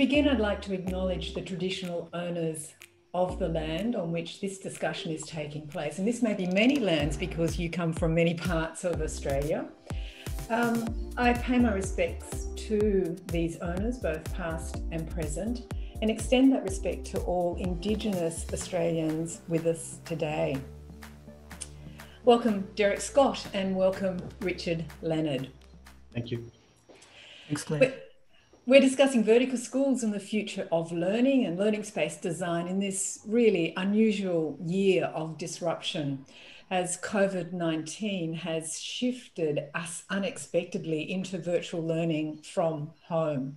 begin, I'd like to acknowledge the traditional owners of the land on which this discussion is taking place. And this may be many lands because you come from many parts of Australia. Um, I pay my respects to these owners, both past and present, and extend that respect to all Indigenous Australians with us today. Welcome, Derek Scott, and welcome, Richard Leonard. Thank you. Thanks, Clare. We're discussing vertical schools and the future of learning and learning space design in this really unusual year of disruption as COVID 19 has shifted us unexpectedly into virtual learning from home.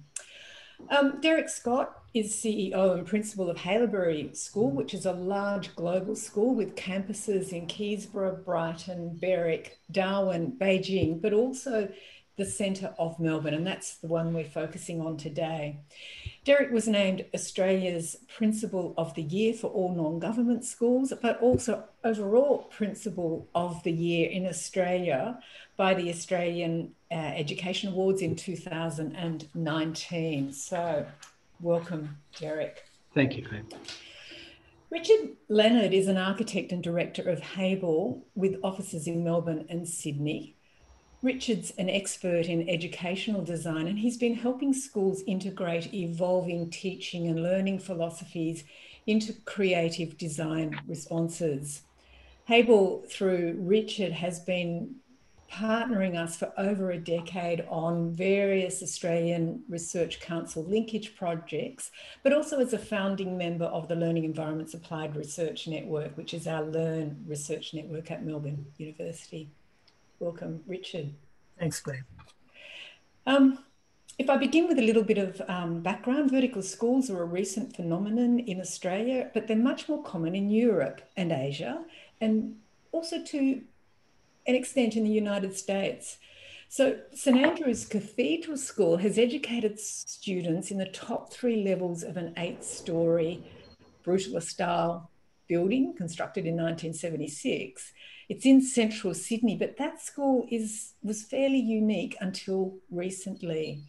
Um, Derek Scott is CEO and principal of Haileybury School, which is a large global school with campuses in Keysborough, Brighton, Berwick, Darwin, Beijing, but also the centre of Melbourne, and that's the one we're focusing on today. Derek was named Australia's Principal of the Year for all non government schools, but also overall Principal of the Year in Australia by the Australian uh, Education Awards in 2019. So, welcome, Derek. Thank you. Richard Leonard is an architect and director of Hayball with offices in Melbourne and Sydney. Richard's an expert in educational design and he's been helping schools integrate evolving teaching and learning philosophies into creative design responses. Hayball, through Richard, has been partnering us for over a decade on various Australian Research Council linkage projects, but also as a founding member of the Learning Environments Applied Research Network, which is our Learn Research Network at Melbourne University. Welcome, Richard. Thanks, Clare. Um, if I begin with a little bit of um, background, vertical schools are a recent phenomenon in Australia, but they're much more common in Europe and Asia, and also to an extent in the United States. So, St Andrew's Cathedral School has educated students in the top three levels of an eight story brutalist style building constructed in 1976 it's in central Sydney, but that school is was fairly unique until recently.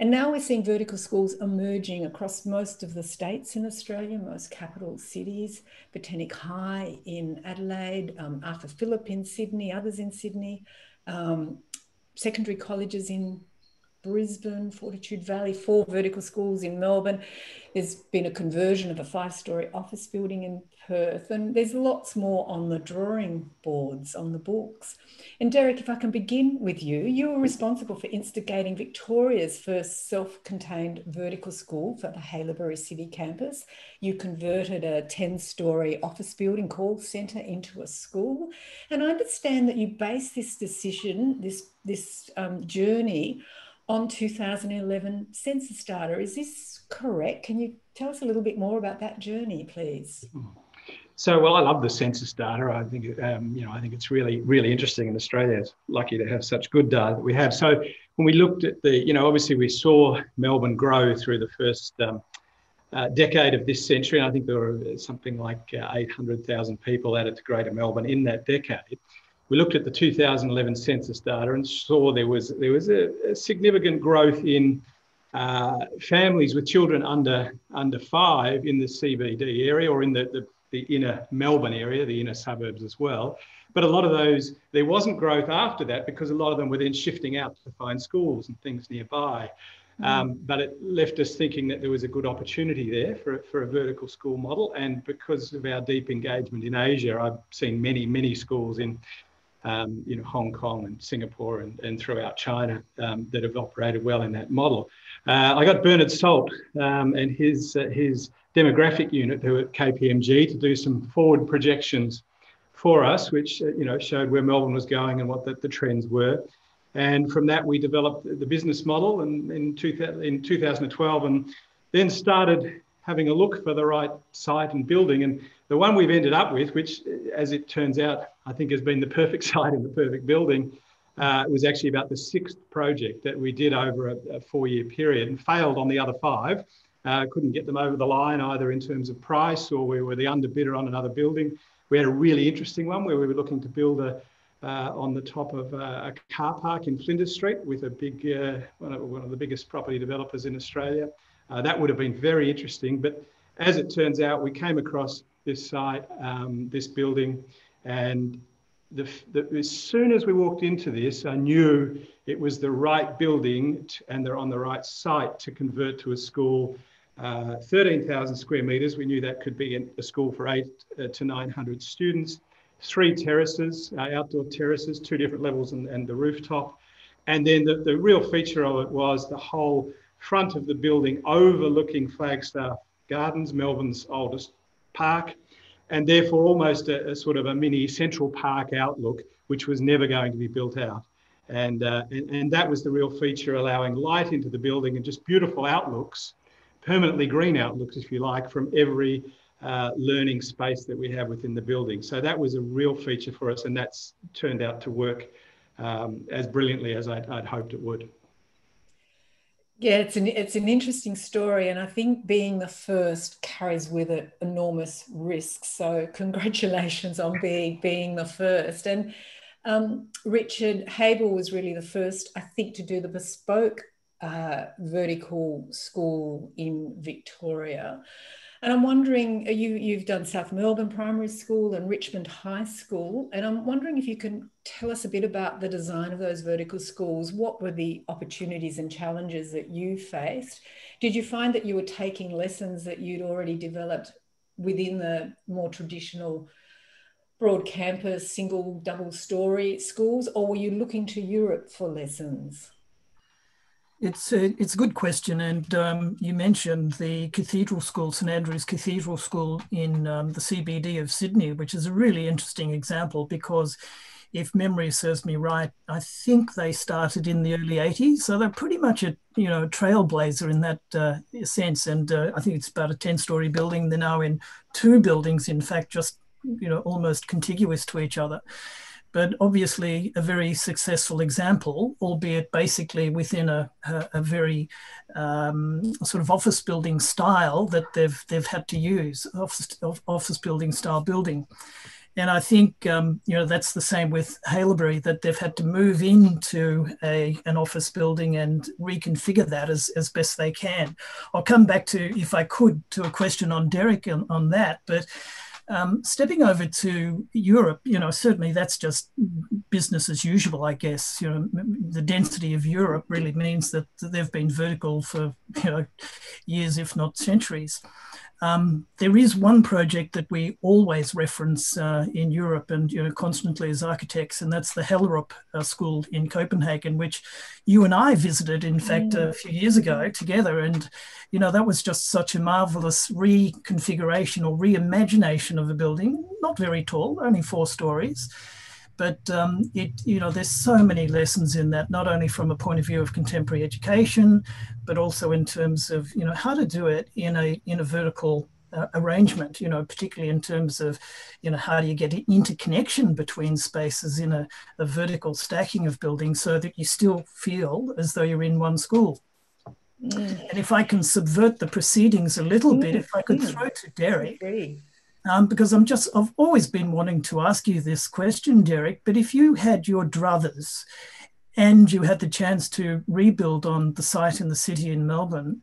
And now we're seeing vertical schools emerging across most of the states in Australia, most capital cities, Botanic High in Adelaide, um, Arthur Phillip in Sydney, others in Sydney, um, secondary colleges in Brisbane, Fortitude Valley, four vertical schools in Melbourne. There's been a conversion of a five story office building in Perth, and there's lots more on the drawing boards, on the books. And Derek, if I can begin with you, you were responsible for instigating Victoria's first self contained vertical school for the Haileybury City campus. You converted a 10 story office building call centre into a school. And I understand that you based this decision, this, this um, journey, on 2011 census data. Is this correct? Can you tell us a little bit more about that journey, please? So, well, I love the census data. I think, um, you know, I think it's really, really interesting. And Australia is lucky to have such good data that we have. So, when we looked at the, you know, obviously we saw Melbourne grow through the first um, uh, decade of this century. And I think there were something like uh, 800,000 people added to Greater Melbourne in that decade. We looked at the 2011 census data and saw there was there was a, a significant growth in uh, families with children under under five in the CBD area or in the, the the inner Melbourne area, the inner suburbs as well. But a lot of those, there wasn't growth after that because a lot of them were then shifting out to find schools and things nearby. Mm. Um, but it left us thinking that there was a good opportunity there for, for a vertical school model. And because of our deep engagement in Asia, I've seen many, many schools in um, you know, Hong Kong and Singapore and, and throughout China um, that have operated well in that model. Uh, I got Bernard Salt um, and his, uh, his demographic unit who at KPMG to do some forward projections for us, which uh, you know showed where Melbourne was going and what the, the trends were. And from that, we developed the business model in, in, two, in 2012 and then started having a look for the right site and building. And the one we've ended up with, which, as it turns out, I think has been the perfect site and the perfect building, uh, was actually about the sixth project that we did over a, a four year period and failed on the other five. Uh, couldn't get them over the line either in terms of price or we were the underbidder on another building. We had a really interesting one where we were looking to build a uh, on the top of uh, a car park in Flinders Street with a big uh, one, of, one of the biggest property developers in Australia. Uh, that would have been very interesting. But as it turns out, we came across this site, um, this building, and the, the, as soon as we walked into this, I knew it was the right building to, and they're on the right site to convert to a school. Uh, 13,000 square metres. We knew that could be a school for eight uh, to 900 students. Three terraces, uh, outdoor terraces, two different levels and, and the rooftop. And then the, the real feature of it was the whole front of the building overlooking Flagstaff Gardens, Melbourne's oldest park, and therefore almost a, a, sort of a mini Central Park outlook, which was never going to be built out. And, uh, and, and, that was the real feature, allowing light into the building and just beautiful outlooks, permanently green outlooks, if you like, from every uh, learning space that we have within the building. So that was a real feature for us, and that's turned out to work um, as brilliantly as I'd, I'd hoped it would. Yeah, it's an it's an interesting story, and I think being the first carries with it enormous risks. So congratulations on being being the first. And um, Richard Hayball was really the first, I think, to do the bespoke uh, vertical school in Victoria. And I'm wondering, you you've done South Melbourne Primary School and Richmond High School, and I'm wondering if you can tell us a bit about the design of those vertical schools. What were the opportunities and challenges that you faced? Did you find that you were taking lessons that you'd already developed within the more traditional broad campus, single, double story schools, or were you looking to Europe for lessons? It's a, it's a good question. And um, you mentioned the Cathedral School, St Andrew's Cathedral School in um, the CBD of Sydney, which is a really interesting example because if memory serves me right, I think they started in the early 80s. So they're pretty much a you know trailblazer in that uh, sense. And uh, I think it's about a 10 story building. They're now in two buildings, in fact, just you know almost contiguous to each other but obviously a very successful example, albeit basically within a, a, a very um, sort of office building style that they've they've had to use office office building style building. And I think um, you know that's the same with Haileybury that they've had to move into a an office building and reconfigure that as, as best they can. I'll come back to if I could to a question on Derek on, on that, but um, stepping over to Europe, you know, certainly that's just business as usual, I guess. You know, the density of Europe really means that they've been vertical for you know years, if not centuries. Um, there is one project that we always reference uh, in Europe and you know constantly as architects, and that's the Hellerup uh, School in Copenhagen, which you and I visited, in fact, a few years ago together. And you know that was just such a marvelous reconfiguration or reimagination of a building, not very tall, only four stories but um, it you know there's so many lessons in that not only from a point of view of contemporary education but also in terms of you know how to do it in a in a vertical uh, arrangement you know particularly in terms of you know how do you get interconnection between spaces in a, a vertical stacking of buildings so that you still feel as though you're in one school mm. and if i can subvert the proceedings a little mm. bit if i could mm. throw to derek um, because I'm just, I've always been wanting to ask you this question, Derek. But if you had your druthers and you had the chance to rebuild on the site in the city in Melbourne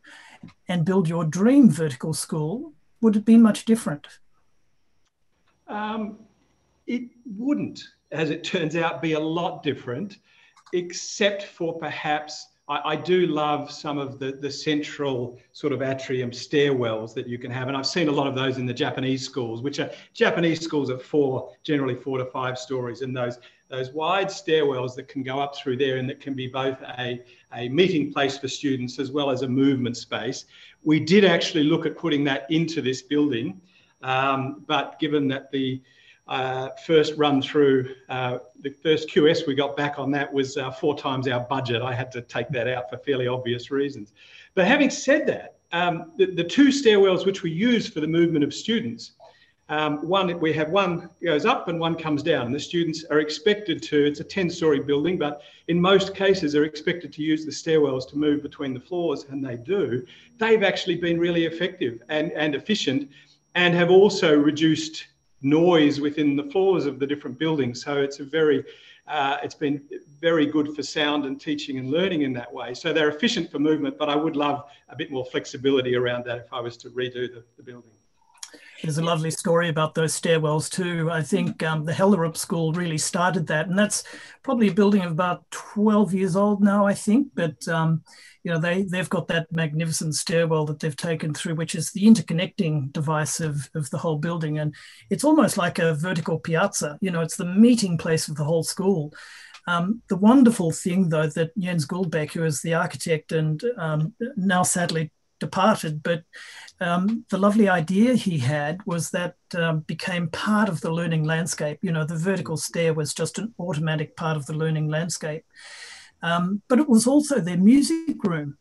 and build your dream vertical school, would it be much different? Um, it wouldn't, as it turns out, be a lot different, except for perhaps I, I, do love some of the, the central sort of atrium stairwells that you can have. And I've seen a lot of those in the Japanese schools, which are Japanese schools are four, generally four to five stories. And those, those wide stairwells that can go up through there and that can be both a, a meeting place for students as well as a movement space. We did actually look at putting that into this building. Um, but given that the uh, first run through, uh, the first QS we got back on that was uh, four times our budget. I had to take that out for fairly obvious reasons. But having said that, um, the, the, two stairwells which we use for the movement of students, um, one we have one goes up and one comes down. And the students are expected to, it's a 10 story building, but in most cases are expected to use the stairwells to move between the floors, and they do. They've actually been really effective and, and efficient and have also reduced noise within the floors of the different buildings. So it's a very uh, it's been very good for sound and teaching and learning in that way. So they're efficient for movement, but I would love a bit more flexibility around that if I was to redo the, the building. There's a lovely story about those stairwells too. I think um, the Hellerup School really started that, and that's probably a building of about 12 years old now, I think. But um, you know, they they've got that magnificent stairwell that they've taken through, which is the interconnecting device of of the whole building, and it's almost like a vertical piazza. You know, it's the meeting place of the whole school. Um, the wonderful thing, though, that Jens Guldbeck, who is the architect and um, now sadly departed, but um, the lovely idea he had was that um, became part of the learning landscape. You know, the vertical stair was just an automatic part of the learning landscape. Um, but it was also their music room.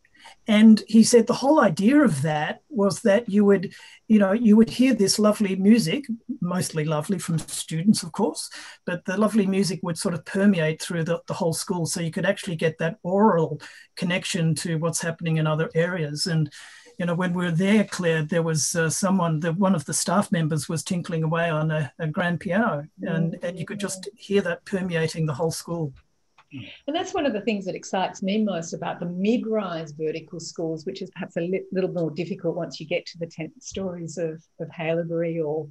And he said the whole idea of that was that you would, you know, you would hear this lovely music, mostly lovely from students, of course, but the lovely music would sort of permeate through the, the whole school. So you could actually get that oral connection to what's happening in other areas. And you know, when we were there, Clare, there was uh, someone, the, one of the staff members was tinkling away on a, a grand piano, and, and you could just hear that permeating the whole school. And that's one of the things that excites me most about the mid rise vertical schools, which is perhaps a li- little more difficult once you get to the 10th stories of, of Haileybury or,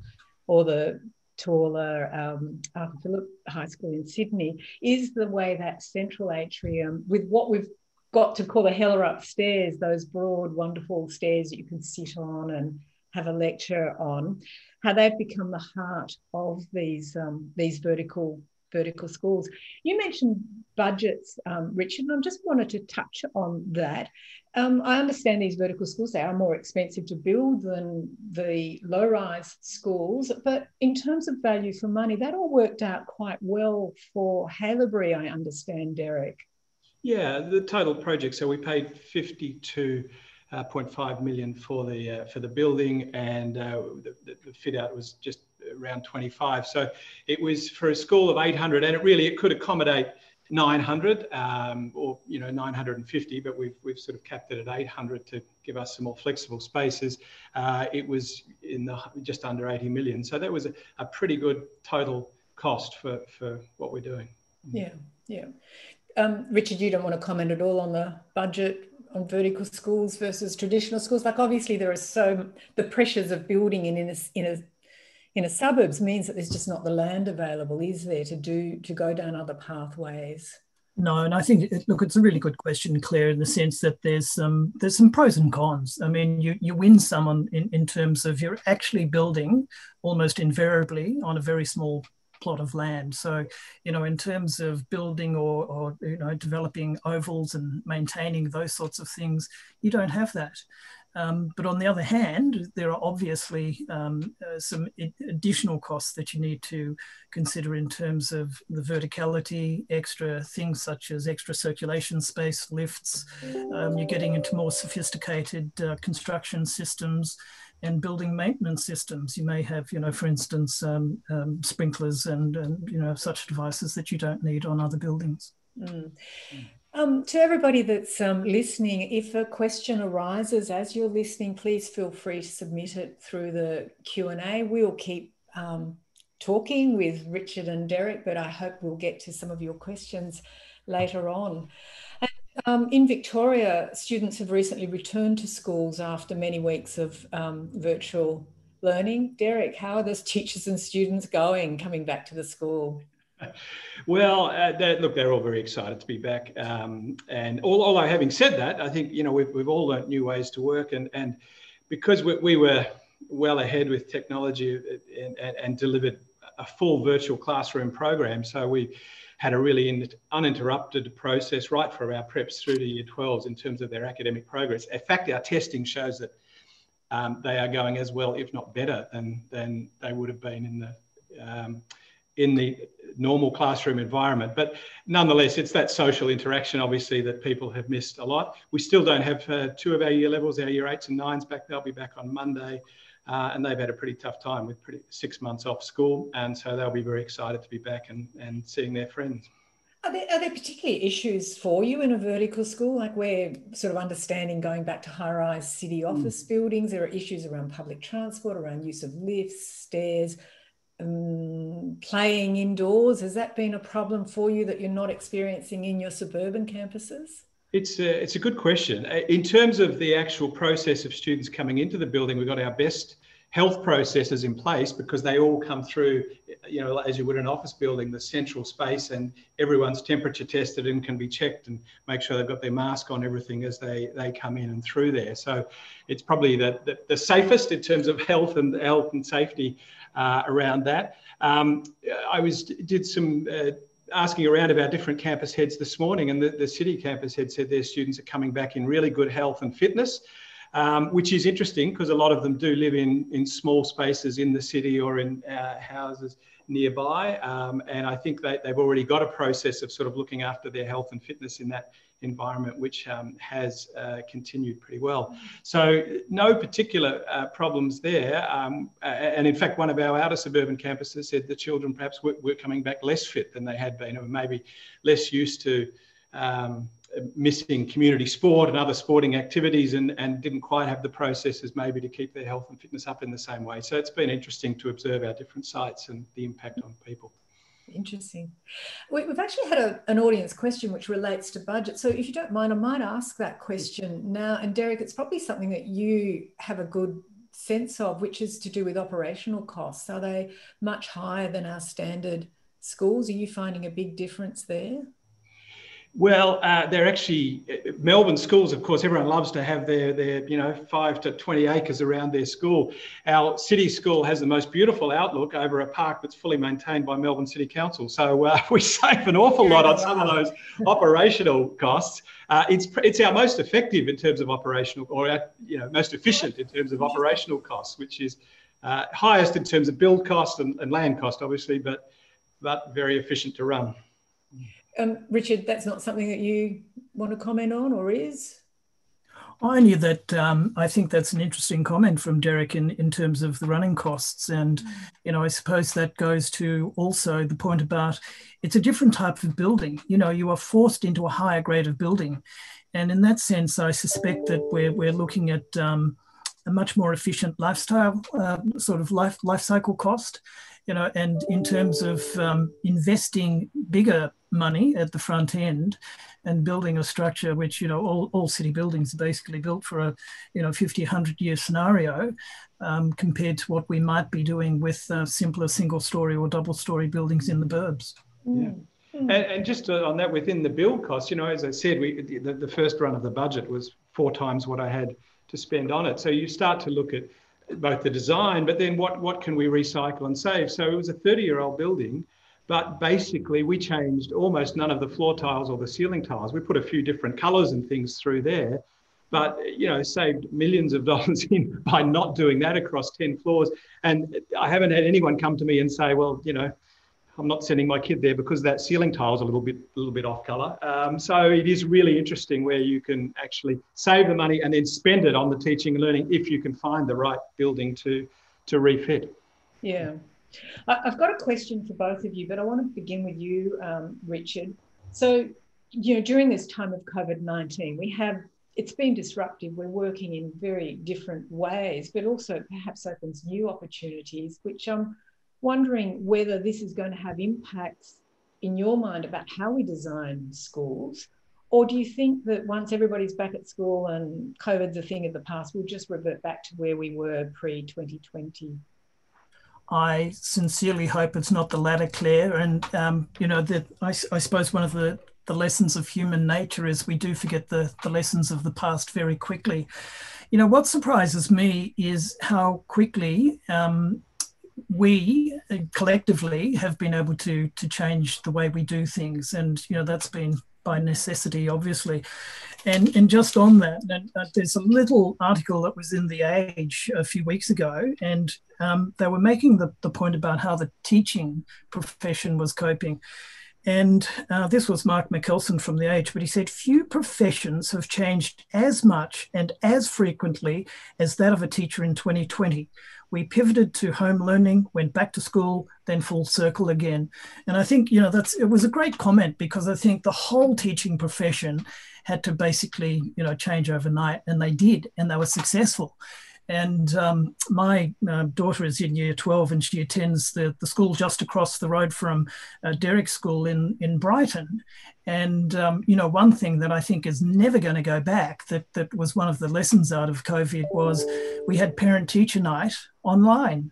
or the taller um, Arthur Phillip High School in Sydney, is the way that central atrium, with what we've got to call the Hellerup upstairs, those broad, wonderful stairs that you can sit on and have a lecture on, how they've become the heart of these um, these vertical vertical schools. You mentioned budgets, um, Richard, and I just wanted to touch on that. Um, I understand these vertical schools they are more expensive to build than the low-rise schools, but in terms of value for money, that all worked out quite well for Haileybury, I understand, Derek. Yeah, the total project. So we paid 52 uh, 0.5 million for the uh, for the building, and uh, the, the, fit out was just around 25. So it was for a school of 800, and it really it could accommodate 900 um, or you know 950, but we've we've sort of capped it at 800 to give us some more flexible spaces. Uh, it was in the just under 80 million, so that was a, a pretty good total cost for for what we're doing. Yeah, yeah. Um, Richard, you don't want to comment at all on the budget on vertical schools versus traditional schools. Like obviously there are so the pressures of building in, in a, in a in a suburbs means that there's just not the land available, is there, to do to go down other pathways? No, and I think look, it's a really good question, Clare, in the sense that there's some there's some pros and cons. I mean, you you win some on, in in terms of you're actually building almost invariably on a very small plot of land. So, you know, in terms of building or, or you know, developing ovals and maintaining those sorts of things, you don't have that. Um, but on the other hand, there are obviously um, uh, some additional costs that you need to consider in terms of the verticality, extra things such as extra circulation space, lifts. Um, you're getting into more sophisticated uh, construction systems and building maintenance systems. You may have, you know, for instance, um, um, sprinklers and, and, you know, such devices that you don't need on other buildings. Mm. Um, to everybody that's um, listening, if a question arises as you're listening, please feel free to submit it through the Q&A. We'll keep um, talking with Richard and Derek, but I hope we'll get to some of your questions later on. Um, in Victoria, students have recently returned to schools after many weeks of um, virtual learning. Derek, how are those teachers and students going coming back to the school? Well, uh, they, look, they're all very excited to be back. Um, and although having said that, I think, you know, we've, we've all learnt new ways to work. And, and because we, we were well ahead with technology and, and, and delivered a full virtual classroom program, so we had a really uninterrupted process right for our preps through to year 12s in terms of their academic progress. In fact, our testing shows that um, they are going as well, if not better, than, than they would have been in the um, in the normal classroom environment. But nonetheless, it's that social interaction, obviously, that people have missed a lot. We still don't have uh, two of our year levels, our year eights and nines back. They'll be back on Monday. Uh, and they've had a pretty tough time with pretty six months off school. And so they'll be very excited to be back and, and seeing their friends. Are there, are there particular issues for you in a vertical school? Like we're sort of understanding going back to high rise city office mm. buildings, there are issues around public transport, around use of lifts, stairs. Um, playing indoors? Has that been a problem for you that you're not experiencing in your suburban campuses? It's a, it's a good question. In terms of the actual process of students coming into the building, we've got our best health processes in place because they all come through, you know, as you would an office building, the central space, and everyone's temperature tested and can be checked and make sure they've got their mask on, everything as they they come in and through there. So it's probably the the, the safest in terms of health and health and safety uh, around that. Um, I was did some. Uh, asking around about different campus heads this morning, and the, the city campus head said their students are coming back in really good health and fitness um, which is interesting because a lot of them do live in, in small spaces in the city or in uh, houses nearby. Um, and I think they, they've already got a process of sort of looking after their health and fitness in that environment, which um, has uh, continued pretty well. So no particular uh, problems there. Um, and in fact, one of our outer suburban campuses said the children perhaps were, were coming back less fit than they had been, or maybe less used to um, missing community sport and other sporting activities and, and didn't quite have the processes maybe to keep their health and fitness up in the same way. So it's been interesting to observe our different sites and the impact on people. Interesting. We've actually had a, an audience question which relates to budget. So if you don't mind, I might ask that question now. And Derek, it's probably something that you have a good sense of, which is to do with operational costs. Are they much higher than our standard schools? Are you finding a big difference there? Well, uh, they're actually Melbourne schools. Of course, everyone loves to have their their you know five to twenty acres around their school. Our city school has the most beautiful outlook over a park that's fully maintained by Melbourne City Council. So uh, we save an awful lot on some of those operational costs. Uh, it's it's our most effective in terms of operational, or our, you know most efficient in terms of operational costs, which is uh, highest in terms of build cost and, and land cost, obviously, but but very efficient to run. Um, Richard, that's not something that you want to comment on or is? Only that um, I think that's an interesting comment from Derek in, in terms of the running costs. And, you know, I suppose that goes to also the point about it's a different type of building. You know, you are forced into a higher grade of building. And in that sense, I suspect that we're, we're looking at um, a much more efficient lifestyle uh, sort of life, life cycle cost you know, and in terms of um, investing bigger money at the front end and building a structure which you know all, all city buildings are basically built for a you know 50 100 year scenario um, compared to what we might be doing with uh, simpler single story or double story buildings in the burbs. Yeah. And, and, just on that within the build costs you know as i said we the, the first run of the budget was four times what i had to spend on it. So you start to look at both the design but then what what can we recycle and save so it was a 30 year old building but basically, we changed almost none of the floor tiles or the ceiling tiles. We put a few different colors and things through there, but you know, saved millions of dollars in by not doing that across 10 floors. And I haven't had anyone come to me and say, well, you know, I'm not sending my kid there because that ceiling tile is a little bit, a little bit off color. Um, so it is really interesting where you can actually save the money and then spend it on the teaching and learning if you can find the right building to to refit. Yeah. I've got a question for both of you, but I want to begin with you, um, Richard. So, you know, during this time of COVID 19, we have it's been disruptive. We're working in very different ways, but also perhaps opens new opportunities, which I'm wondering whether this is going to have impacts in your mind about how we design schools. Or do you think that once everybody's back at school and COVID's a thing of the past, we'll just revert back to where we were pre 2020? I sincerely hope it's not the latter, Clare. And um, you know that I, I, suppose one of the, the lessons of human nature is we do forget the, the lessons of the past very quickly. You know what surprises me is how quickly um, we uh, collectively have been able to to change the way we do things, and you know that's been by necessity, obviously. And, and just on that, uh, there's a little article that was in The Age a few weeks ago, and um, they were making the, the point about how the teaching profession was coping. And uh, this was Mark McKelson from The Age, but he said few professions have changed as much and as frequently as that of a teacher in 2020 we pivoted to home learning, went back to school, then full circle again. And I think, you know, that's it was a great comment because I think the whole teaching profession had to basically, you know, change overnight and they did and they were successful. And um, my uh, daughter is in year 12 and she attends the, the school just across the road from uh, Derek School in, in Brighton. And, um, you know, one thing that I think is never going to go back that, that was one of the lessons out of COVID was we had parent teacher night online.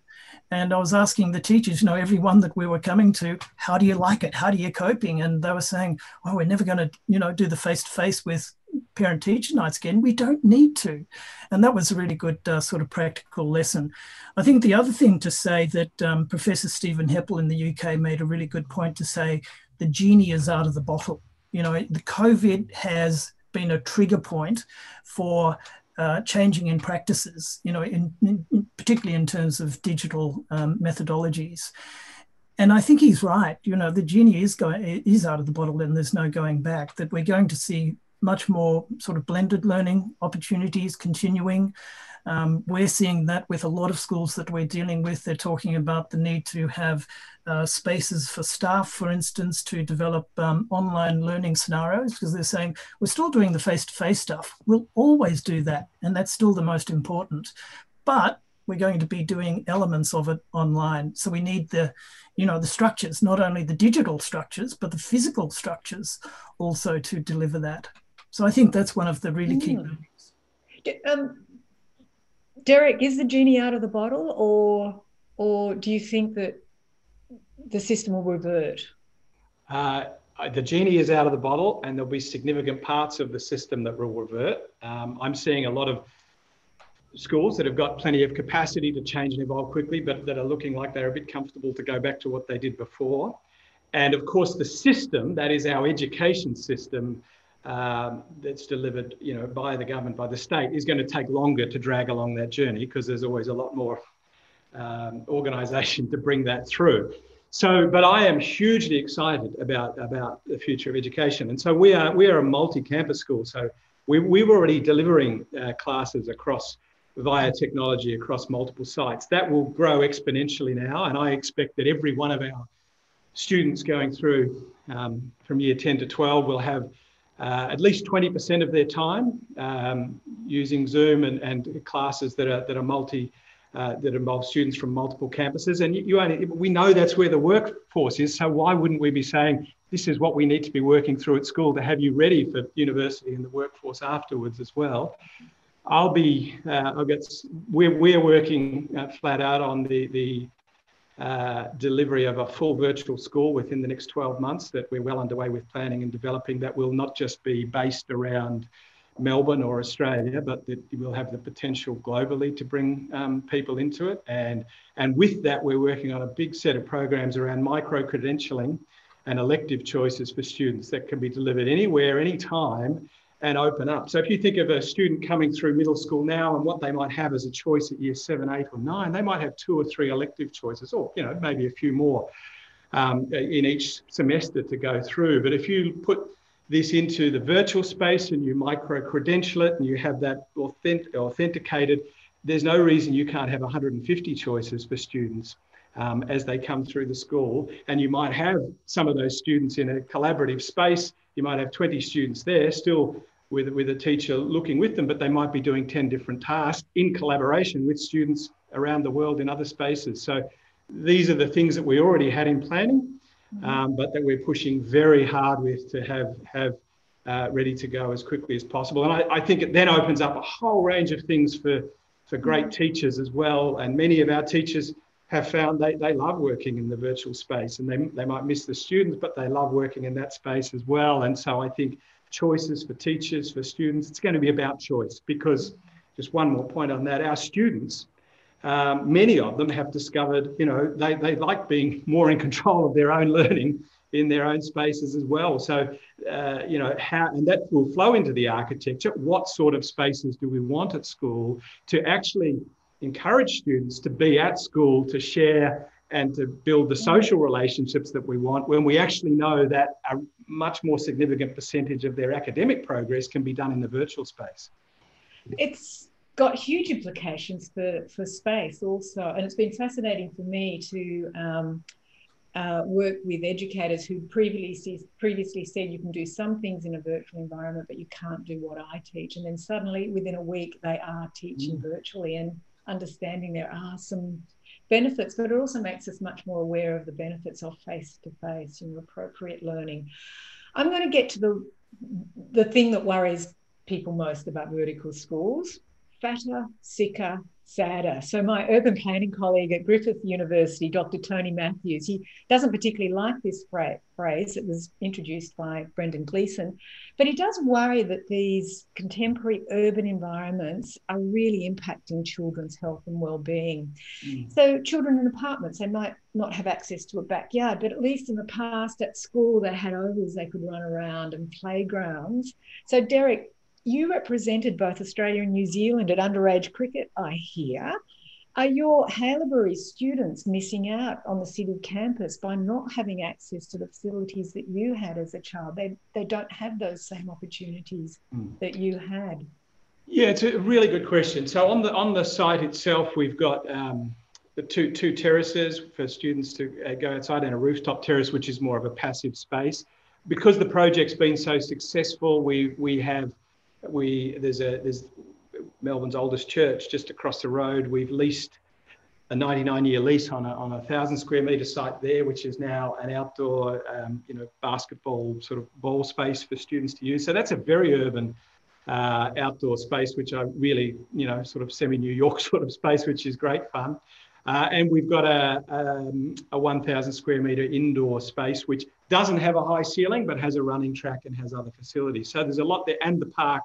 And I was asking the teachers, you know, everyone that we were coming to, how do you like it? How are you coping? And they were saying, well, we're never going to, you know, do the face to face with parent teacher nights again. We don't need to. And that was a really good uh, sort of practical lesson. I think the other thing to say that um, Professor Stephen Heppell in the UK made a really good point to say the genie is out of the bottle. You know, the COVID has been a trigger point for uh, changing in practices, you know, in, in, particularly in terms of digital um, methodologies. And I think he's right. You know, the genie is going is out of the bottle, and there's no going back. That we're going to see much more sort of blended learning opportunities continuing. Um, we're seeing that with a lot of schools that we're dealing with. They're talking about the need to have uh, spaces for staff, for instance, to develop um, online learning scenarios because they're saying we're still doing the face to face stuff. We'll always do that. And that's still the most important. But we're going to be doing elements of it online. So we need the, you know, the structures, not only the digital structures, but the physical structures also to deliver that. So I think that's one of the really key mm. Um, Derek, is the genie out of the bottle, or or do you think that the system will revert? Uh, the genie is out of the bottle, and there'll be significant parts of the system that will revert. Um, I'm seeing a lot of schools that have got plenty of capacity to change and evolve quickly, but that are looking like they're a bit comfortable to go back to what they did before. And of course, the system that is our education system um, that's delivered, you know, by the government, by the state, is going to take longer to drag along that journey because there's always a lot more um, organisation to bring that through. So, but I am hugely excited about about the future of education, and so we are we are a multi-campus school. So we we were already delivering uh, classes across via technology across multiple sites. That will grow exponentially now, and I expect that every one of our students going through um, from year 10 to 12 will have uh, at least 20% of their time um, using Zoom and, and classes that are, that are multi, uh, that involve students from multiple campuses. And you, you only, we know that's where the workforce is. So why wouldn't we be saying this is what we need to be working through at school to have you ready for university and the workforce afterwards as well? I'll be, uh, I'll get, we're, we're working uh, flat out on the, the uh, delivery of a full virtual school within the next 12 months that we're well underway with planning and developing that will not just be based around Melbourne or Australia, but that will have the potential globally to bring um, people into it. And, and with that, we're working on a big set of programs around micro credentialing and elective choices for students that can be delivered anywhere, anytime, and open up. So if you think of a student coming through middle school now and what they might have as a choice at year seven, eight, or nine, they might have two or three elective choices, or you know maybe a few more um, in each semester to go through. But if you put this into the virtual space and you micro credential it and you have that authentic, authenticated, there's no reason you can't have 150 choices for students. Um, as they come through the school. And you might have some of those students in a collaborative space. You might have 20 students there, still with, with a teacher looking with them, but they might be doing 10 different tasks in collaboration with students around the world in other spaces. So these are the things that we already had in planning, mm-hmm. um, but that we're pushing very hard with to have, have uh, ready to go as quickly as possible. And I, I, think it then opens up a whole range of things for, for great mm-hmm. teachers as well. And many of our teachers have found they, they love working in the virtual space and they, they might miss the students, but they love working in that space as well. And so I think choices for teachers, for students. It's going to be about choice because, just one more point on that, our students, um, many of them have discovered, you know, they, they like being more in control of their own learning in their own spaces as well. So, uh, you know, how, and that will flow into the architecture. What sort of spaces do we want at school to actually encourage students to be at school, to share and to build the social relationships that we want when we actually know that a much more significant percentage of their academic progress can be done in the virtual space. It's got huge implications for, for space also. And it's been fascinating for me to um, uh, work with educators who previously previously said you can do some things in a virtual environment, but you can't do what I teach. And then suddenly, within a week, they are teaching mm. virtually and understanding there are some benefits, but it also makes us much more aware of the benefits of face to face, and appropriate learning. I'm going to get to the the thing that worries people most about vertical schools fatter, sicker, sadder. So my urban planning colleague at Griffith University, Dr. Tony Matthews, he doesn't particularly like this phrase. It was introduced by Brendan Gleeson, but he does worry that these contemporary urban environments are really impacting children's health and well-being. Mm. So children in apartments, they might not have access to a backyard, but at least in the past at school they had ovals they could run around and playgrounds. So Derek, you represented both Australia and New Zealand at underage cricket, I hear. Are your Haileybury students missing out on the city campus by not having access to the facilities that you had as a child? They, they don't have those same opportunities mm. that you had. Yeah, it's a really good question. So on the on the site itself, we've got um, the two two terraces for students to uh, go outside, and a rooftop terrace, which is more of a passive space. Because the project's been so successful, we we have we there's a there's Melbourne's oldest church just across the road. We've leased a 99 year lease on a, on a thousand square meter site there, which is now an outdoor, um, you know, basketball sort of ball space for students to use. So that's a very urban uh, outdoor space, which I really, you know, sort of semi New York sort of space, which is great fun. Uh, and we've got a, um, a 1,000 square metre indoor space, which doesn't have a high ceiling, but has a running track and has other facilities. So there's a lot there, and the park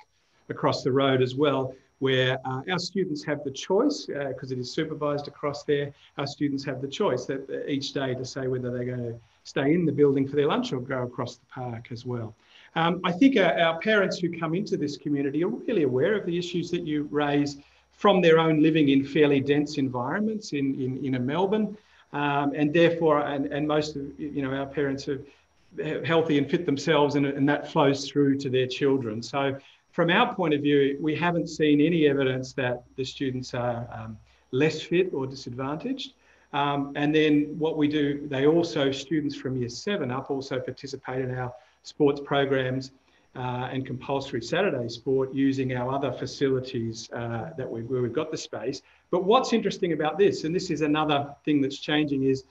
across the road as well, where uh, our students have the choice, because uh, it is supervised across there, our students have the choice that uh, each day to say whether they're going to stay in the building for their lunch or go across the park as well. Um, I think our, our parents who come into this community are really aware of the issues that you raise from their own living in fairly dense environments in, in, in Melbourne. Um, and therefore, and, and most of you know our parents are healthy and fit themselves, and, and that flows through to their children. So, from our point of view, we haven't seen any evidence that the students are um, less fit or disadvantaged. Um, and then what we do, they also, students from year seven up, also participate in our sports programs uh, and compulsory Saturday sport using our other facilities uh, that we, where we've got the space. But what's interesting about this, and this is another thing that's changing, is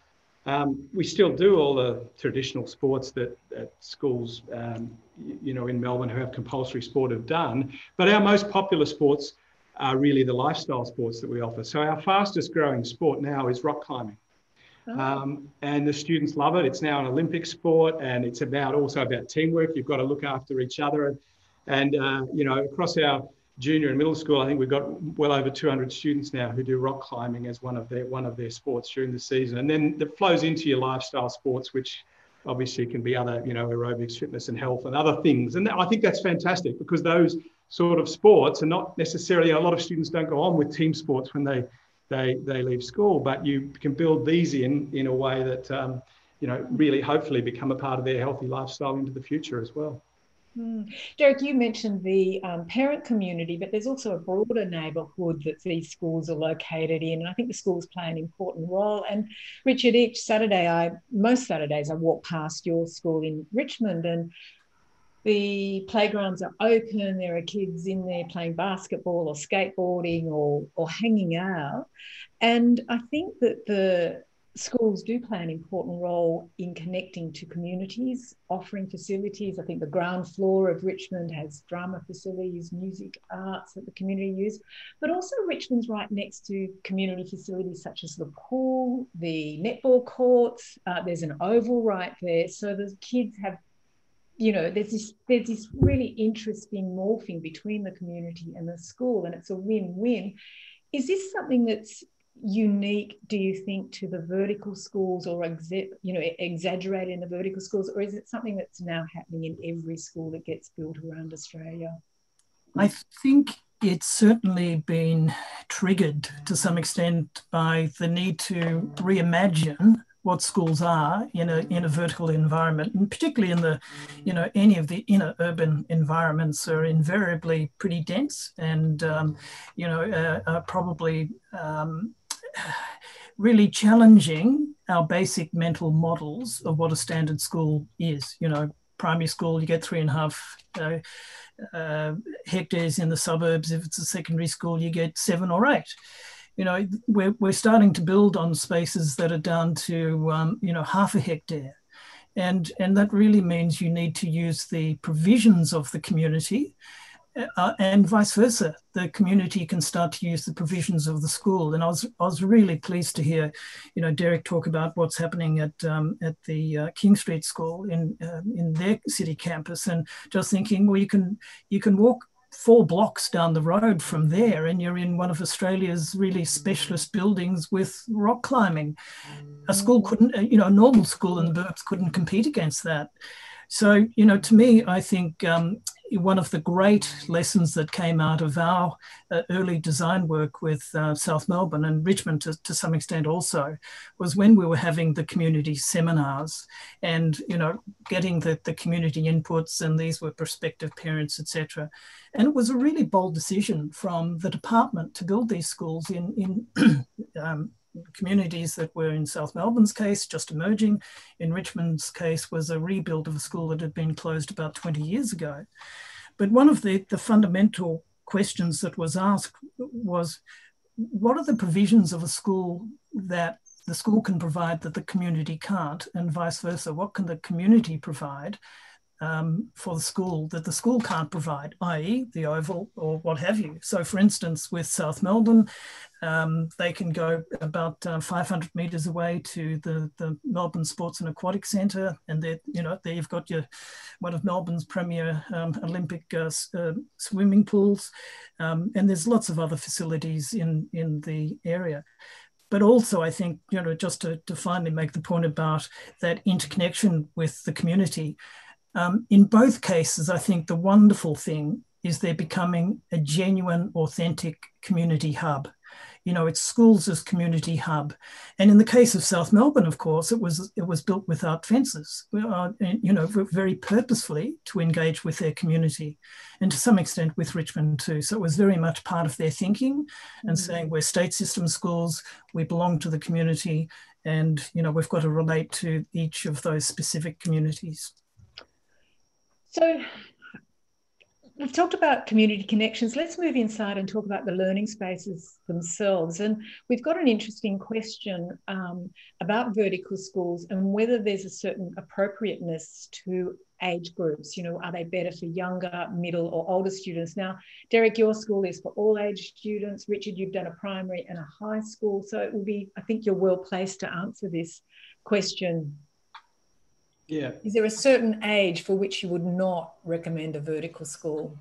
um, we still do all the traditional sports that, that schools, um, you know, in Melbourne who have compulsory sport have done. But our most popular sports are really the lifestyle sports that we offer. So our fastest growing sport now is rock climbing. Oh. Um, and the students love it. It's now an Olympic sport, and it's about also about teamwork. You've got to look after each other, and, and uh, you know across our junior and middle school, I think we've got well over 200 students now who do rock climbing as one of their one of their sports during the season, and then that flows into your lifestyle sports, which obviously can be other you know aerobics, fitness, and health, and other things. And I think that's fantastic because those sort of sports are not necessarily a lot of students don't go on with team sports when they they, they leave school. But you can build these in in a way that, um, you know, really hopefully become a part of their healthy lifestyle into the future as well. Mm. Derek, you mentioned the um, parent community, but there's also a broader neighbourhood that these schools are located in, and I think the schools play an important role. And Richard, each Saturday, I most Saturdays I walk past your school in Richmond, and the playgrounds are open. There are kids in there playing basketball or skateboarding or, or hanging out. And I think that the schools do play an important role in connecting to communities, offering facilities. I think the ground floor of Richmond has drama facilities, music, arts that the community use, but also Richmond's right next to community facilities such as the pool, the netball courts. Uh, there's an oval right there. So the kids have you know there's this there's this really interesting morphing between the community and the school and it's a win-win is this something that's unique do you think to the vertical schools or exa- you know exaggerated in the vertical schools or is it something that's now happening in every school that gets built around australia? I think it's certainly been triggered to some extent by the need to reimagine what schools are in a in a vertical environment, and particularly in the, you know, any of the inner urban environments are invariably pretty dense and, um, you know, uh, are probably um, really challenging our basic mental models of what a standard school is. You know, primary school, you get three and a half uh, uh, hectares in the suburbs. If it's a secondary school, you get seven or eight. You know, we're, we're starting to build on spaces that are down to, um, you know, half a hectare. And, and that really means you need to use the provisions of the community uh, and vice versa. The community can start to use the provisions of the school. And I was I was really pleased to hear, you know, Derek talk about what's happening at um, at the uh, King Street School in uh, in their city campus, and just thinking, well, you can you can walk four blocks down the road from there and you're in one of Australia's really specialist buildings with rock climbing. A school couldn't, uh, you know, a normal school in the Burbs couldn't compete against that. So, you know, to me, I think um, one of the great lessons that came out of our uh, early design work with uh, South Melbourne and Richmond to, to, some extent also was when we were having the community seminars and you know getting the, the community inputs and these were prospective parents etc and it was a really bold decision from the department to build these schools in in um, communities that were in South Melbourne's case just emerging. In Richmond's case was a rebuild of a school that had been closed about 20 years ago. But one of the, the fundamental questions that was asked was, what are the provisions of a school that the school can provide that the community can't and vice versa? What can the community provide um, for the school that the school can't provide, i.e., the oval or what have you. So, for instance, with South Melbourne, um, they can go about uh, 500 metres away to the, the Melbourne Sports and Aquatic Centre, and there, you know, there you've got your one of Melbourne's premier um, Olympic uh, uh, swimming pools, um, and there's lots of other facilities in in the area but also I think you know just to, to finally make the point about that interconnection with the community. Um, in both cases, I think the wonderful thing is they're becoming a genuine, authentic community hub. You know, it's schools as community hub, and in the case of South Melbourne, of course, it was it was built without fences. Uh, you know, very purposefully to engage with their community, and to some extent with Richmond too. So it was very much part of their thinking, and mm-hmm. saying we're state system schools, we belong to the community, and you know we've got to relate to each of those specific communities. So we've talked about community connections. Let's move inside and talk about the learning spaces themselves. And we've got an interesting question um, about vertical schools and whether there's a certain appropriateness to age groups. You know, are they better for younger, middle, or older students? Now, Derek, your school is for all age students. Richard, you've done a primary and a high school. So it will be, I think you're well placed to answer this question yeah. Is there a certain age for which you would not recommend a vertical school?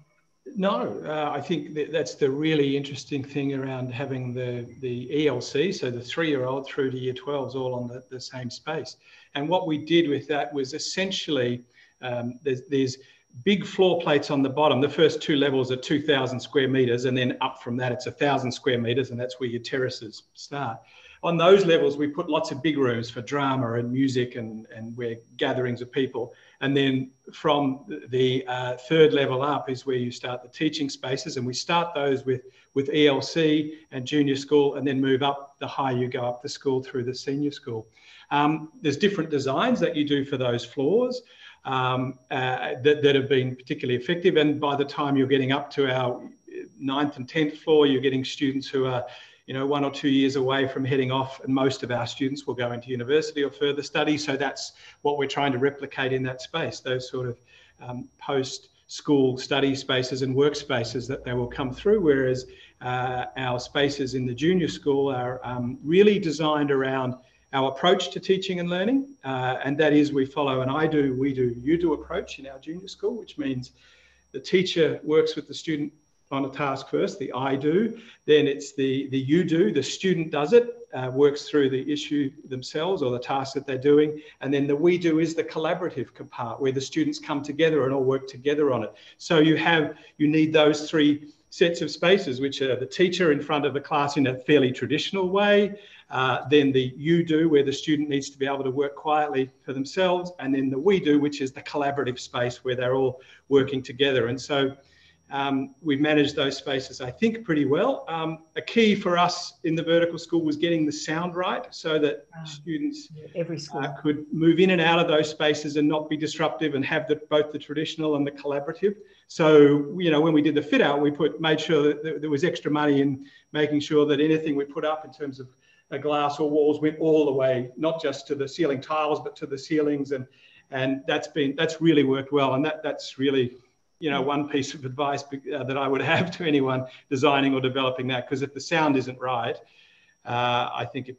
No, uh, I think that that's the really interesting thing around having the, the ELC, so the three year old through to year 12s all on the, the same space. And what we did with that was essentially um, there's, there's big floor plates on the bottom. The first two levels are 2,000 square meters, and then up from that, it's 1,000 square meters, and that's where your terraces start on those levels, we put lots of big rooms for drama and music and, and where gatherings of people. And then from the uh, third level up is where you start the teaching spaces. And we start those with, with ELC and junior school, and then move up the higher you go up the school through the senior school. Um, there's different designs that you do for those floors. Um, uh, that, that have been particularly effective. And by the time you're getting up to our ninth and 10th floor, you're getting students who are you know, one or two years away from heading off, and most of our students will go into university or further study. So that's what we're trying to replicate in that space, those sort of um, post school study spaces and workspaces that they will come through, whereas uh, our spaces in the junior school are um, really designed around our approach to teaching and learning. Uh, and that is we follow an I do, we do, you do approach in our junior school, which means the teacher works with the student on a task first, the I do, then it's the, the you do, the student does it, uh, works through the issue themselves or the task that they're doing. And then the we do is the collaborative part where the students come together and all work together on it. So you have, you need those three sets of spaces, which are the teacher in front of the class in a fairly traditional way, uh, then the you do, where the student needs to be able to work quietly for themselves, and then the we do, which is the collaborative space where they're all working together. And so Um, we've managed those spaces, I think, pretty well. Um, a key for us in the vertical school was getting the sound right so that ah, students every school. Uh, could move in and out of those spaces and not be disruptive and have the, both the traditional and the collaborative. So, you know, when we did the fit out, we put made sure that there was extra money in making sure that anything we put up in terms of a glass or walls went all the way, not just to the ceiling tiles, but to the ceilings and and that's been that's really worked well and that that's really you know, one piece of advice uh, that I would have to anyone designing or developing that, because if the sound isn't right, uh, I think it,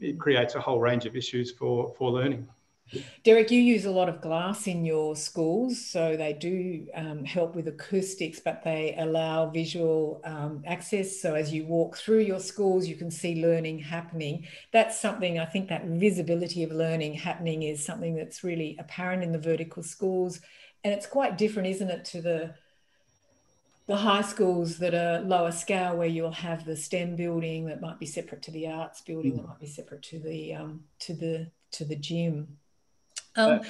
it creates a whole range of issues for, for learning. Derek, you use a lot of glass in your schools, so they do um, help with acoustics, but they allow visual um, access. So as you walk through your schools, you can see learning happening. That's something I think that visibility of learning happening is something that's really apparent in the vertical schools and it's quite different, isn't it, to the the high schools that are lower scale, where you'll have the STEM building that might be separate to the arts building, mm. that might be separate to the um, to the to the gym. Um,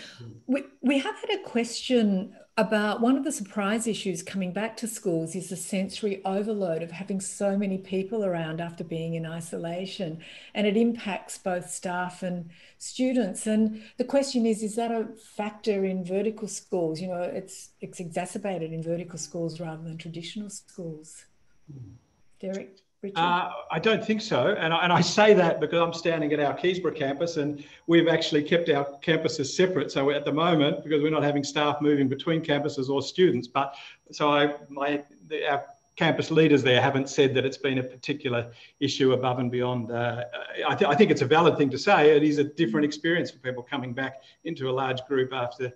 we, we have had a question about one of the surprise issues coming back to schools is the sensory overload of having so many people around after being in isolation and it impacts both staff and students. And the question is is that a factor in vertical schools? You know it's it's exacerbated in vertical schools rather than traditional schools. Hmm. derek uh, I don't think so. And I, and I say that because I'm standing at our Keysborough campus and we've actually kept our campuses separate. So at the moment, because we're not having staff moving between campuses or students, but so I, my, the, our campus leaders there haven't said that it's been a particular issue above and beyond. Uh, I, th- I, think it's a valid thing to say. It is a different experience for people coming back into a large group after,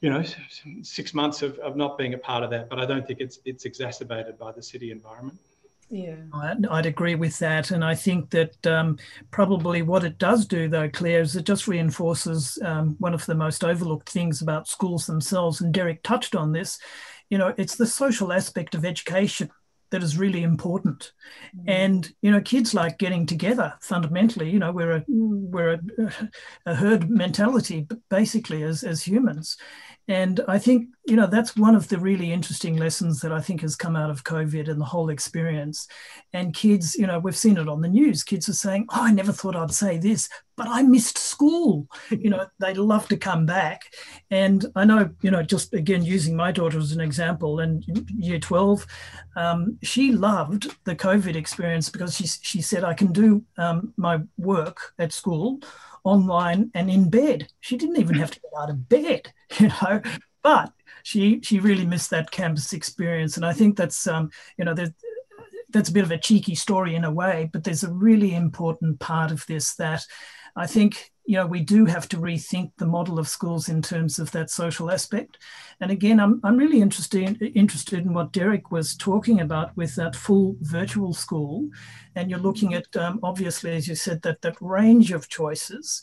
you know, six months of, of not being a part of that. But I don't think it's it's exacerbated by the city environment. Yeah, I'd agree with that, and I think that um, probably what it does do, though, Clare, is it just reinforces um, one of the most overlooked things about schools themselves. And Derek touched on this. You know, it's the social aspect of education that is really important. Mm. And you know, kids like getting together. Fundamentally, you know, we're a we're a, a herd mentality, basically, as as humans. And I think, you know, that's one of the really interesting lessons that I think has come out of COVID and the whole experience. And kids, you know, we've seen it on the news. Kids are saying, Oh, I never thought I'd say this, but I missed school. You know, they love to come back. And I know, you know, just again, using my daughter as an example, in year 12, um, she loved the COVID experience because she, she said, I can do um, my work at school online and in bed. She didn't even have to get out of bed, you know. But she she really missed that campus experience, and I think that's um, you know that's a bit of a cheeky story in a way, but there's a really important part of this that I think you know we do have to rethink the model of schools in terms of that social aspect. And again, I'm, I'm really interested interested in what Derek was talking about with that full virtual school, and you're looking at um, obviously, as you said, that that range of choices.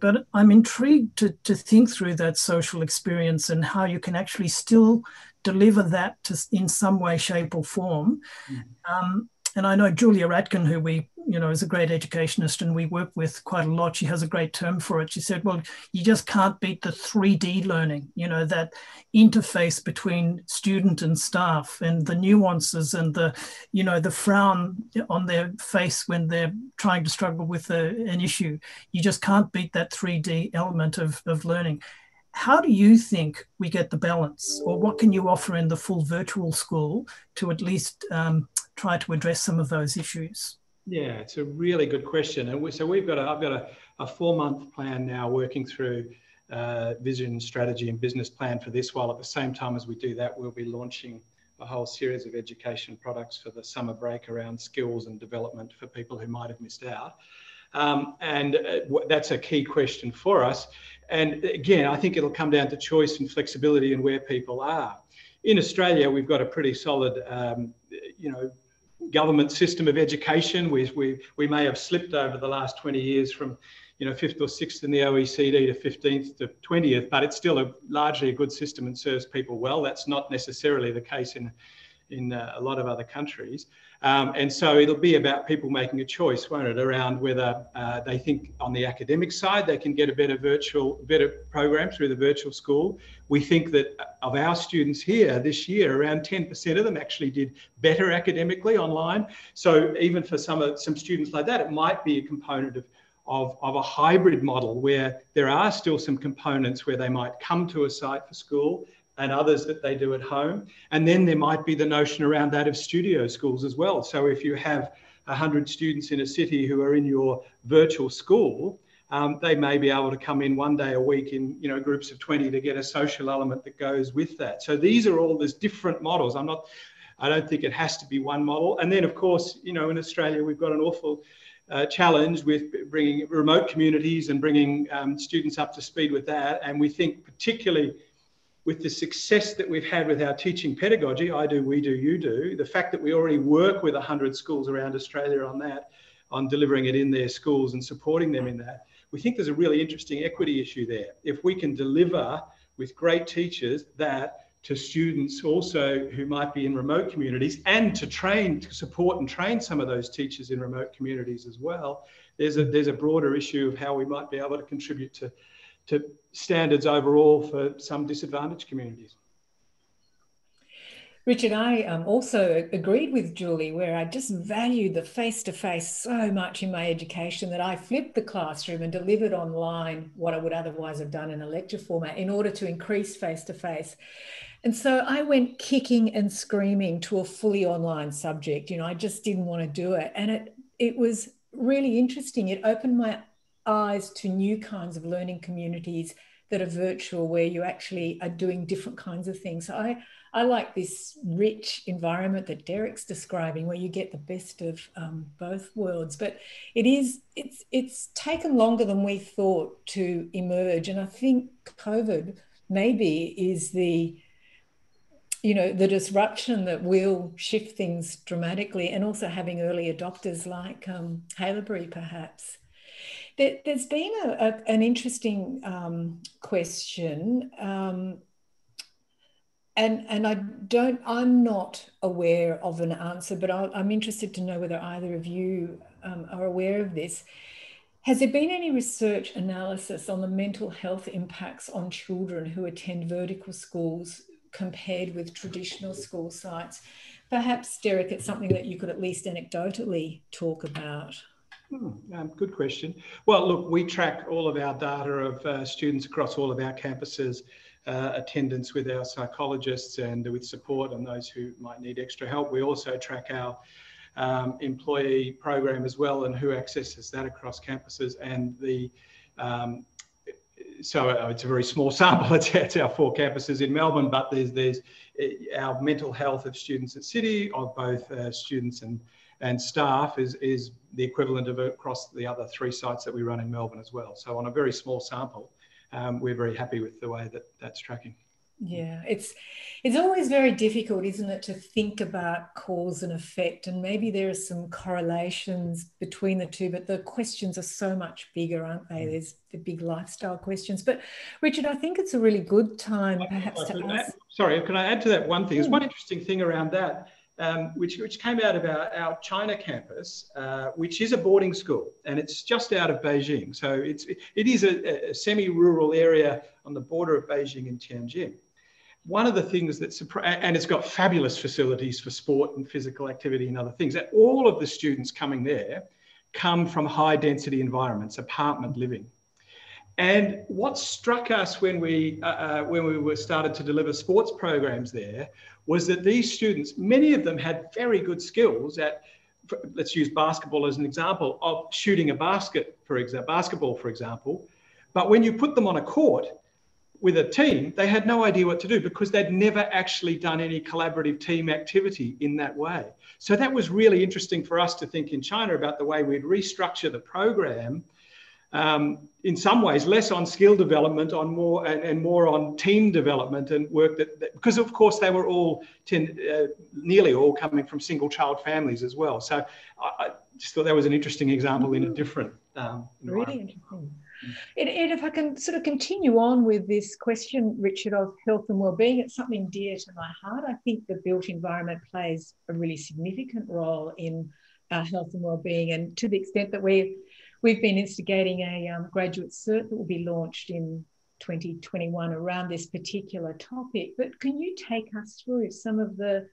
But I'm intrigued to, to think through that social experience and how you can actually still deliver that to, in some way, shape, or form. Mm. Um, and I know Julia Atkin, who we, you know, is a great educationist and we work with quite a lot. She has a great term for it. She said, well, you just can't beat the 3D learning, you know, that interface between student and staff and the nuances and the, you know, the frown on their face when they're trying to struggle with a, an issue. You just can't beat that 3D element of, of learning how do you think we get the balance or what can you offer in the full virtual school to at least um, try to address some of those issues? Yeah, it's a really good question. And we, so we've got a, I've got a, a four month plan now working through uh, vision, strategy, and business plan for this. While at the same time as we do that, we'll be launching a whole series of education products for the summer break around skills and development for people who might have missed out. Um, and uh, that's a key question for us. And again, I think it'll come down to choice and flexibility and where people are. In Australia, we've got a pretty solid, um, you know, government system of education. We, we, we may have slipped over the last 20 years from, you know, fifth or sixth in the OECD to 15th to 20th, but it's still a largely a good system and serves people well. That's not necessarily the case in, in uh, a lot of other countries. Um, and so it'll be about people making a choice, won't it, around whether uh, they think on the academic side they can get a better virtual, better program through the virtual school. We think that of our students here this year, around 10% of them actually did better academically online. So even for some of some students like that, it might be a component of of, of a hybrid model where there are still some components where they might come to a site for school and others that they do at home. And then there might be the notion around that of studio schools as well. So if you have 100 students in a city who are in your virtual school, um, they may be able to come in one day a week in you know groups of 20 to get a social element that goes with that. So these are all these different models. I'm not, I don't think it has to be one model. And then of course, you know, in Australia we've got an awful uh, challenge with bringing remote communities and bringing um, students up to speed with that. And we think particularly with the success that we've had with our teaching pedagogy, I do, we do, you do, the fact that we already work with 100 schools around Australia on that, on delivering it in their schools and supporting them in that, we think there's a really interesting equity issue there. If we can deliver with great teachers that to students also who might be in remote communities and to train, to support and train some of those teachers in remote communities as well, there's a, there's a broader issue of how we might be able to contribute to to standards overall for some disadvantaged communities. Richard, I um, also agreed with Julie where I just valued the face to face so much in my education that I flipped the classroom and delivered online what I would otherwise have done in a lecture format in order to increase face to face. And so I went kicking and screaming to a fully online subject. You know, I just didn't want to do it. And it, it was really interesting. It opened my eyes to new kinds of learning communities that are virtual where you actually are doing different kinds of things. So I, I like this rich environment that Derek's describing where you get the best of um, both worlds. But it is it's it's taken longer than we thought to emerge. And I think COVID maybe is the you know the disruption that will shift things dramatically and also having early adopters like um, Haileybury perhaps there, has been a, a, an interesting um, question, um, and and I don't. I'm not aware of an answer, but i am interested to know whether either of you um, are aware of this. Has there been any research analysis on the mental health impacts on children who attend vertical schools compared with traditional school sites? Perhaps, Derek, it's something that you could at least anecdotally talk about. Hmm, um, good question. Well, look, we track all of our data of uh, students across all of our campuses, uh, attendance with our psychologists and with support on those who might need extra help. We also track our um, employee program as well and who accesses that across campuses and the um, so uh, it's a very small sample. It's, it's, our four campuses in Melbourne, but there's there's uh, our mental health of students at City, of both uh, students and and staff is, is the equivalent of across the other three sites that we run in Melbourne as well. So on a very small sample, um, we're very happy with the way that that's tracking. Yeah, it's it's always very difficult, isn't it, to think about cause and effect, and maybe there are some correlations between the two, but the questions are so much bigger, aren't they? Mm. There's the big lifestyle questions. But Richard, I think it's a really good time, perhaps, to ask. Sorry, can I add to that one thing? There's hmm. one interesting thing around that um, which, which came out of our, our China campus, uh, which is a boarding school, and it's just out of Beijing. So it's, it is a, a semi-rural area on the border of Beijing and Tianjin. One of the things that, and it's got fabulous facilities for sport and physical activity and other things. That all of the students coming there come from high density environments, apartment living. And what struck us when we, uh, uh, when we were started to deliver sports programs there was that these students, many of them had very good skills at, let's use basketball as an example, of shooting a basket, for example, basketball, for example. But when you put them on a court with a team, they had no idea what to do because they'd never actually done any collaborative team activity in that way. So that was really interesting for us to think in China about the way we'd restructure the program um, in some ways less on skill development on more and, and more on team development and work that, that because of course they were all ten, uh, nearly all coming from single child families as well. So I, I, just thought that was an interesting example in a different um, really interesting. And, and, if I can sort of continue on with this question, Richard, of health and well-being, it's something dear to my heart. I think the built environment plays a really significant role in our health and well-being, and to the extent that we we've been instigating a um, graduate cert that will be launched in 2021 around this particular topic. But can you take us through some of the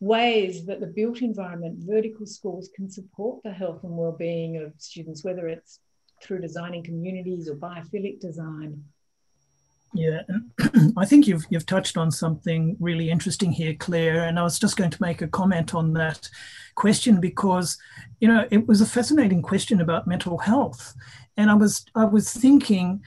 ways that the built environment, vertical schools can support the health and well-being of students, whether it's through designing communities or biophilic design? Yeah, I think you've you've touched on something really interesting here, Clare. And I was just going to make a comment on that question because, you know, it was a fascinating question about mental health, and I was I was thinking,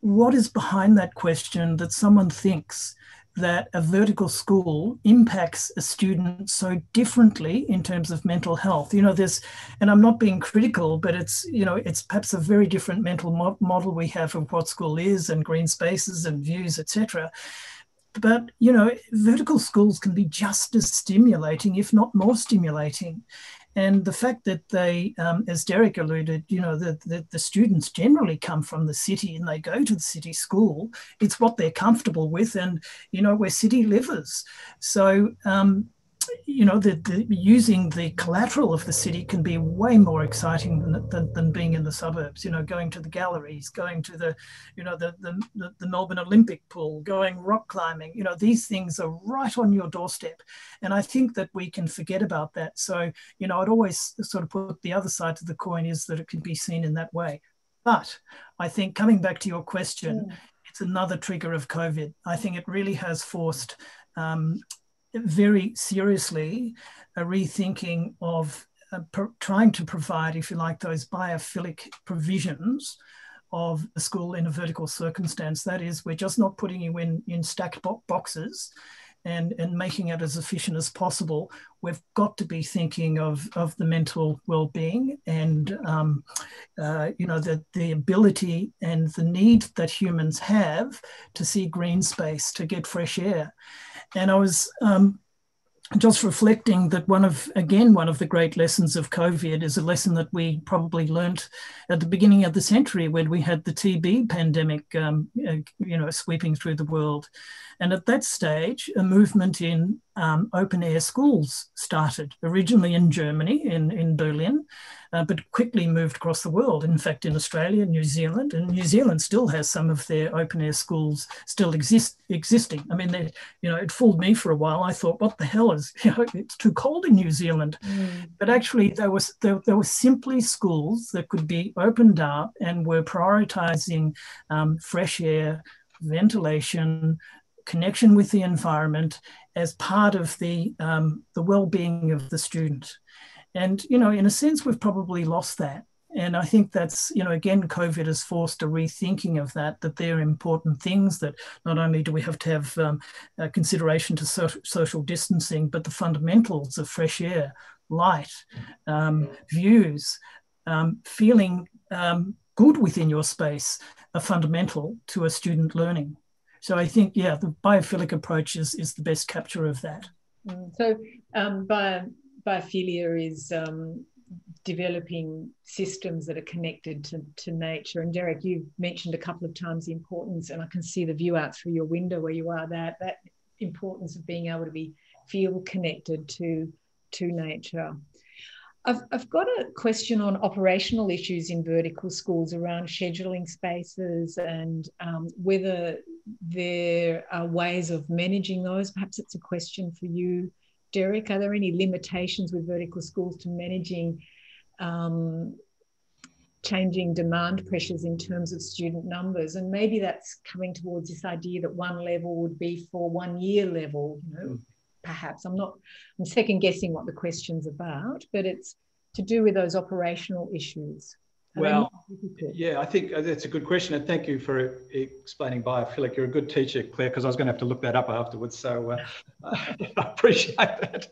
what is behind that question that someone thinks that a vertical school impacts a student so differently in terms of mental health. You know this and i'm not being critical but it's you know it's perhaps a very different mental mo- model we have of what school is and green spaces and views etc but you know vertical schools can be just as stimulating if not more stimulating and the fact that they, um, as Derek alluded, you know, the, the, the, students generally come from the city and they go to the city school. It's what they're comfortable with. And, you know, we're city livers. So, um, you know, the, the, using the collateral of the city can be way more exciting than, than, than, being in the suburbs. You know, going to the galleries, going to the, you know, the, the, the Melbourne Olympic pool, going rock climbing. You know, these things are right on your doorstep, and I think that we can forget about that. So, you know, I'd always sort of put the other side to the coin is that it can be seen in that way. But I think coming back to your question, mm. it's another trigger of COVID. I think it really has forced um, very seriously a rethinking of uh, trying to provide, if you like, those biophilic provisions of a school in a vertical circumstance. That is, we're just not putting you in, in stacked bo boxes and, and making it as efficient as possible. We've got to be thinking of, of the mental well-being and um, uh, you know the, the ability and the need that humans have to see green space, to get fresh air. And I was um, just reflecting that one of, again, one of the great lessons of COVID is a lesson that we probably learnt at the beginning of the century when we had the TB pandemic, um, uh, you know, sweeping through the world. And at that stage, a movement in um, open air schools started, originally in Germany, in, in Berlin, uh, but quickly moved across the world. In fact, in Australia, New Zealand, and New Zealand still has some of their open air schools still exist existing. I mean, they, you know, it fooled me for a while. I thought, what the hell is, you know, it's too cold in New Zealand. Mm. But actually, there was there, there were simply schools that could be opened up and were prioritizing um, fresh air, ventilation, connection with the environment as part of the, um, the well-being of the student. And, you know, in a sense, we've probably lost that. And I think that's, you know, again, COVID has forced a rethinking of that, that they're important things, that not only do we have to have um, consideration to so social distancing, but the fundamentals of fresh air, light, um, views, um, feeling um, good within your space are fundamental to a student learning. So I think, yeah, the biophilic approach is, is the best capture of that. Mm. So um, bio, biophilia is um, developing systems that are connected to, to nature. And Derek, you've mentioned a couple of times the importance, and I can see the view out through your window where you are, that that importance of being able to be feel connected to to nature. I've, I've got a question on operational issues in vertical schools around scheduling spaces and um, whether there are ways of managing those. Perhaps it's a question for you, Derek. Are there any limitations with vertical schools to managing um, changing demand pressures in terms of student numbers? And maybe that's coming towards this idea that one level would be for one year level, you know, perhaps. I'm not, I'm second guessing what the question's about, but it's to do with those operational issues. Well, yeah, I think uh, that's a good question. And thank you for explaining biophilic. You're a good teacher, Clare, because I was going to have to look that up afterwards. So uh, I appreciate that.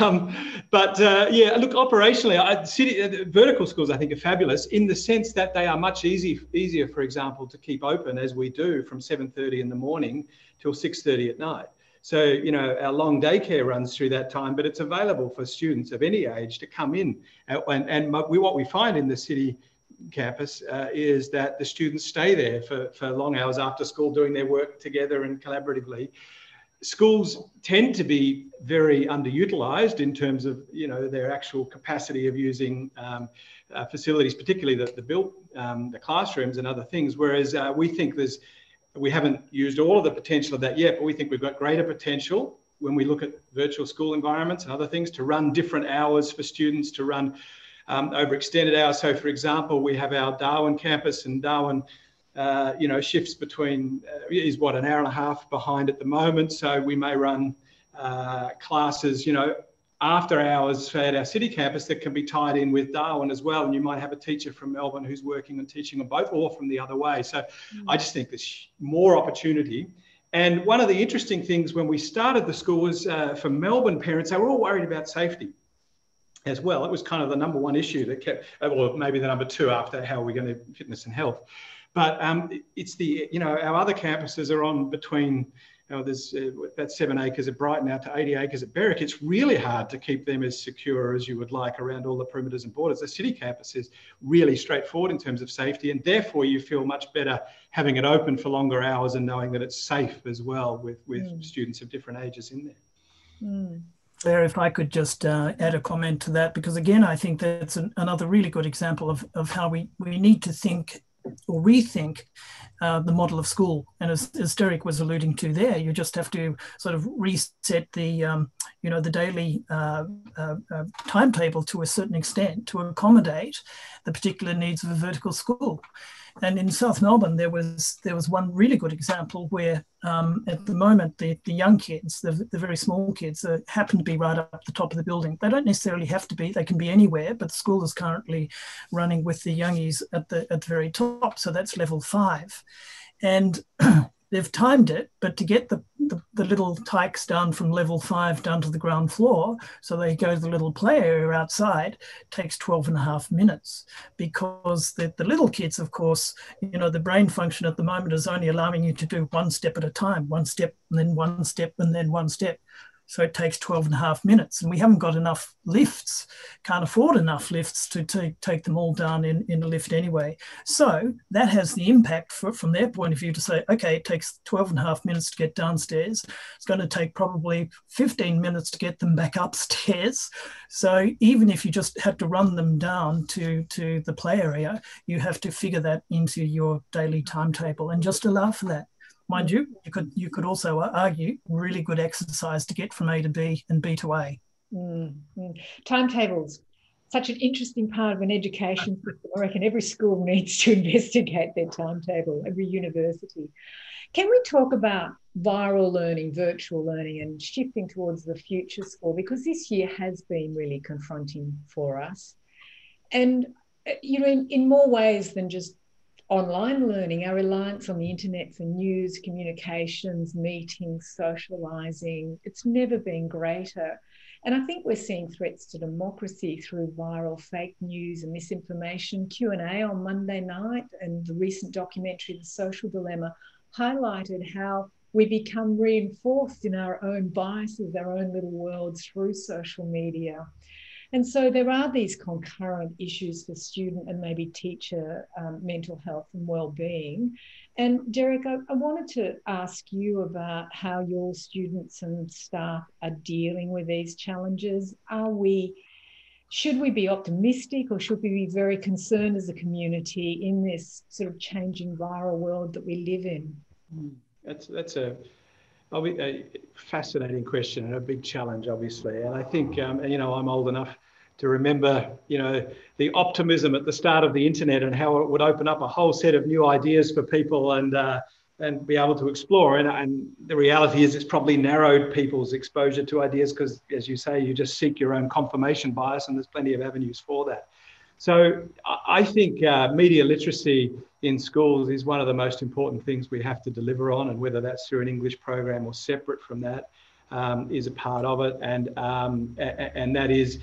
Um, but uh, yeah, look, operationally, I, city, uh, vertical schools, I think, are fabulous in the sense that they are much easy, easier, for example, to keep open as we do from 7.30 in the morning till 6.30 at night. So, you know, our long daycare runs through that time, but it's available for students of any age to come in. And, and we, what we find in the city campus uh, is that the students stay there for, for long hours after school doing their work together and collaboratively. Schools tend to be very underutilized in terms of you know their actual capacity of using um, uh, facilities, particularly the, the built um, the classrooms and other things. Whereas uh, we think there's we haven't used all of the potential of that yet, but we think we've got greater potential when we look at virtual school environments and other things to run different hours for students to run um, over extended hours. So, for example, we have our Darwin campus, and Darwin, uh, you know, shifts between uh, is what an hour and a half behind at the moment. So we may run uh, classes, you know, after hours at our city campus that can be tied in with Darwin as well. And you might have a teacher from Melbourne who's working and teaching on both, or from the other way. So mm. I just think there's more opportunity. And one of the interesting things when we started the school was uh, for Melbourne parents, they were all worried about safety as well. It was kind of the number one issue that kept, or maybe the number two after how are we going to fitness and health. But um, it's the, you know, our other campuses are on between, you know, there's uh, about seven acres at Brighton out to 80 acres at Berwick. It's really hard to keep them as secure as you would like around all the perimeters and borders. The city campus is really straightforward in terms of safety, and therefore you feel much better having it open for longer hours and knowing that it's safe as well with, with mm. students of different ages in there. Mm. Clare, if I could just uh, add a comment to that, because again, I think that's an, another really good example of, of how we, we need to think or rethink uh, the model of school. And as, as Derek was alluding to there, you just have to sort of reset the, um, you know, the daily uh, uh, uh timetable to a certain extent to accommodate the particular needs of a vertical school. And in South Melbourne, there was there was one really good example where um, at the moment the, the young kids, the, the very small kids, uh, happen to be right up the top of the building. They don't necessarily have to be; they can be anywhere. But the school is currently running with the youngies at the at the very top, so that's level five, and they've timed it, but to get the, the, the, little tykes down from level five down to the ground floor, so they go to the little play area outside, takes 12 and a half minutes because the, the little kids, of course, you know, the brain function at the moment is only allowing you to do one step at a time, one step and then one step and then one step. So it takes 12 and a half minutes. And we haven't got enough lifts, can't afford enough lifts to, to take them all down in, in a lift anyway. So that has the impact for, from their point of view to say, okay, it takes 12 and a half minutes to get downstairs. It's going to take probably 15 minutes to get them back upstairs. So even if you just had to run them down to, to the play area, you have to figure that into your daily timetable and just allow for that mind you, you could you could also argue really good exercise to get from A to B and B to A. Mm-hmm. Timetables, such an interesting part of an education system. I reckon every school needs to investigate their timetable, every university. Can we talk about viral learning, virtual learning, and shifting towards the future school? Because this year has been really confronting for us. And, uh, you know, in, in more ways than just online learning, our reliance on the internet for news, communications, meetings, socializing, it's never been greater. And I think we're seeing threats to democracy through viral fake news and misinformation. Q&A on Monday night and the recent documentary, The Social Dilemma, highlighted how we become reinforced in our own biases, our own little worlds through social media. And so there are these concurrent issues for student and maybe teacher um, mental health and well-being. And Derek, I, I, wanted to ask you about how your students and staff are dealing with these challenges. Are we should we be optimistic or should we be very concerned as a community in this sort of changing viral world that we live in? Hmm. That's that's a a fascinating question and a big challenge, obviously. And I think, um, you know, I'm old enough to remember, you know, the optimism at the start of the internet and how it would open up a whole set of new ideas for people and uh, and be able to explore. And, and the reality is, it's probably narrowed people's exposure to ideas because, as you say, you just seek your own confirmation bias, and there's plenty of avenues for that. So I think uh, media literacy in schools is one of the most important things we have to deliver on, and whether that's through an English program or separate from that, um, is a part of it. And um, and that is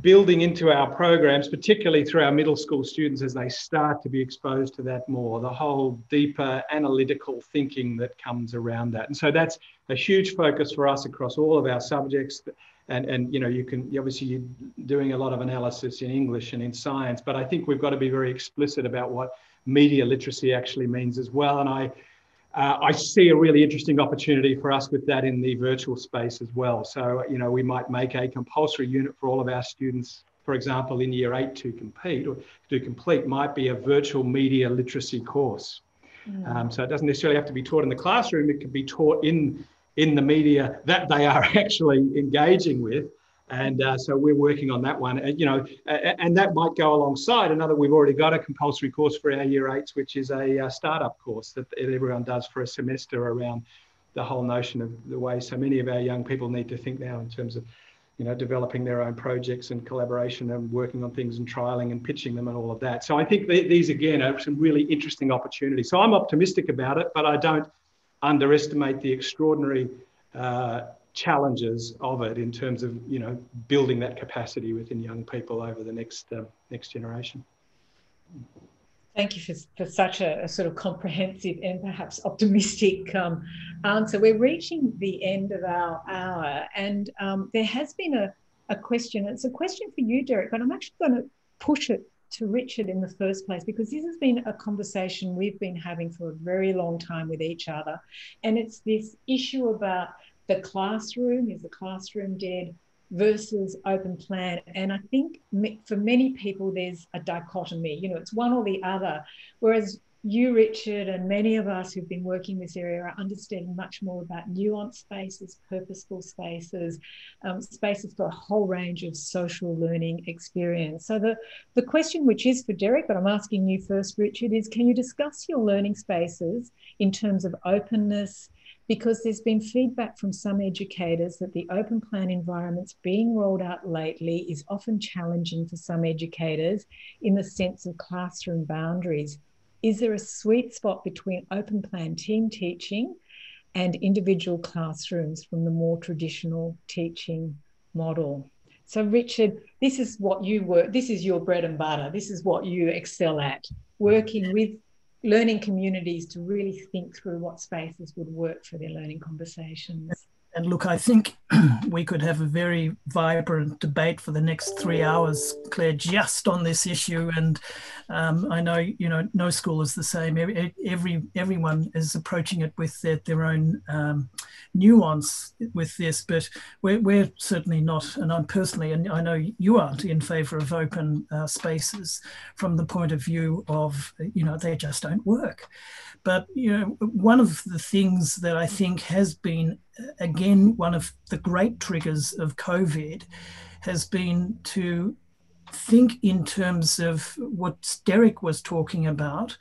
building into our programs, particularly through our middle school students as they start to be exposed to that more, the whole deeper analytical thinking that comes around that. And so that's a huge focus for us across all of our subjects and and you know you can obviously you're doing a lot of analysis in english and in science but i think we've got to be very explicit about what media literacy actually means as well and i uh, I see a really interesting opportunity for us with that in the virtual space as well. So, you know, we might make a compulsory unit for all of our students, for example, in year eight to compete or to complete, might be a virtual media literacy course. Mm. Um, so it doesn't necessarily have to be taught in the classroom, it can be taught in in the media that they are actually engaging with. And uh, so we're working on that one, uh, you know, and that might go alongside another. We've already got a compulsory course for our year eights, which is a, uh, startup course that everyone does for a semester around the whole notion of the way so many of our young people need to think now in terms of, you know, developing their own projects and collaboration and working on things and trialing and pitching them and all of that. So I think th- these again are some really interesting opportunities. So I'm optimistic about it, but I don't underestimate the extraordinary uh, challenges of it in terms of you know building that capacity within young people over the next uh, next generation. Thank you for, for such a, a, sort of comprehensive and perhaps optimistic um, answer. We're reaching the end of our hour, and um, there has been a, a question. It's a question for you, Derek, but I'm actually going to push it to Richard in the first place because this has been a conversation we've been having for a very long time with each other. And it's this issue about the classroom is the classroom dead versus open plan. And I think for many people, there's a dichotomy, you know, it's one or the other. Whereas you, Richard, and many of us who've been working this area are understanding much more about nuanced spaces, purposeful spaces, um, spaces for a whole range of social learning experience. So the, the question, which is for Derek, but I'm asking you first, Richard, is can you discuss your learning spaces in terms of openness, because there's been feedback from some educators that the open plan environments being rolled out lately is often challenging for some educators in the sense of classroom boundaries. Is there a sweet spot between open plan team teaching and individual classrooms from the more traditional teaching model? So, Richard, this is what you work, this is your bread and butter, this is what you excel at working with learning communities to really think through what spaces would work for their learning conversations. And look, I think we could have a very vibrant debate for the next three hours, Clare, just on this issue. And um, I know, you know, no school is the same. Every, every everyone is approaching it with their, their own um, nuance with this, but we're, we're certainly not, and I'm personally, and I know you aren't in favour of open uh, spaces from the point of view of, you know, they just don't work. But you know, one of the things that I think has been again one of the great triggers of COVID has been to think in terms of what Derek was talking about,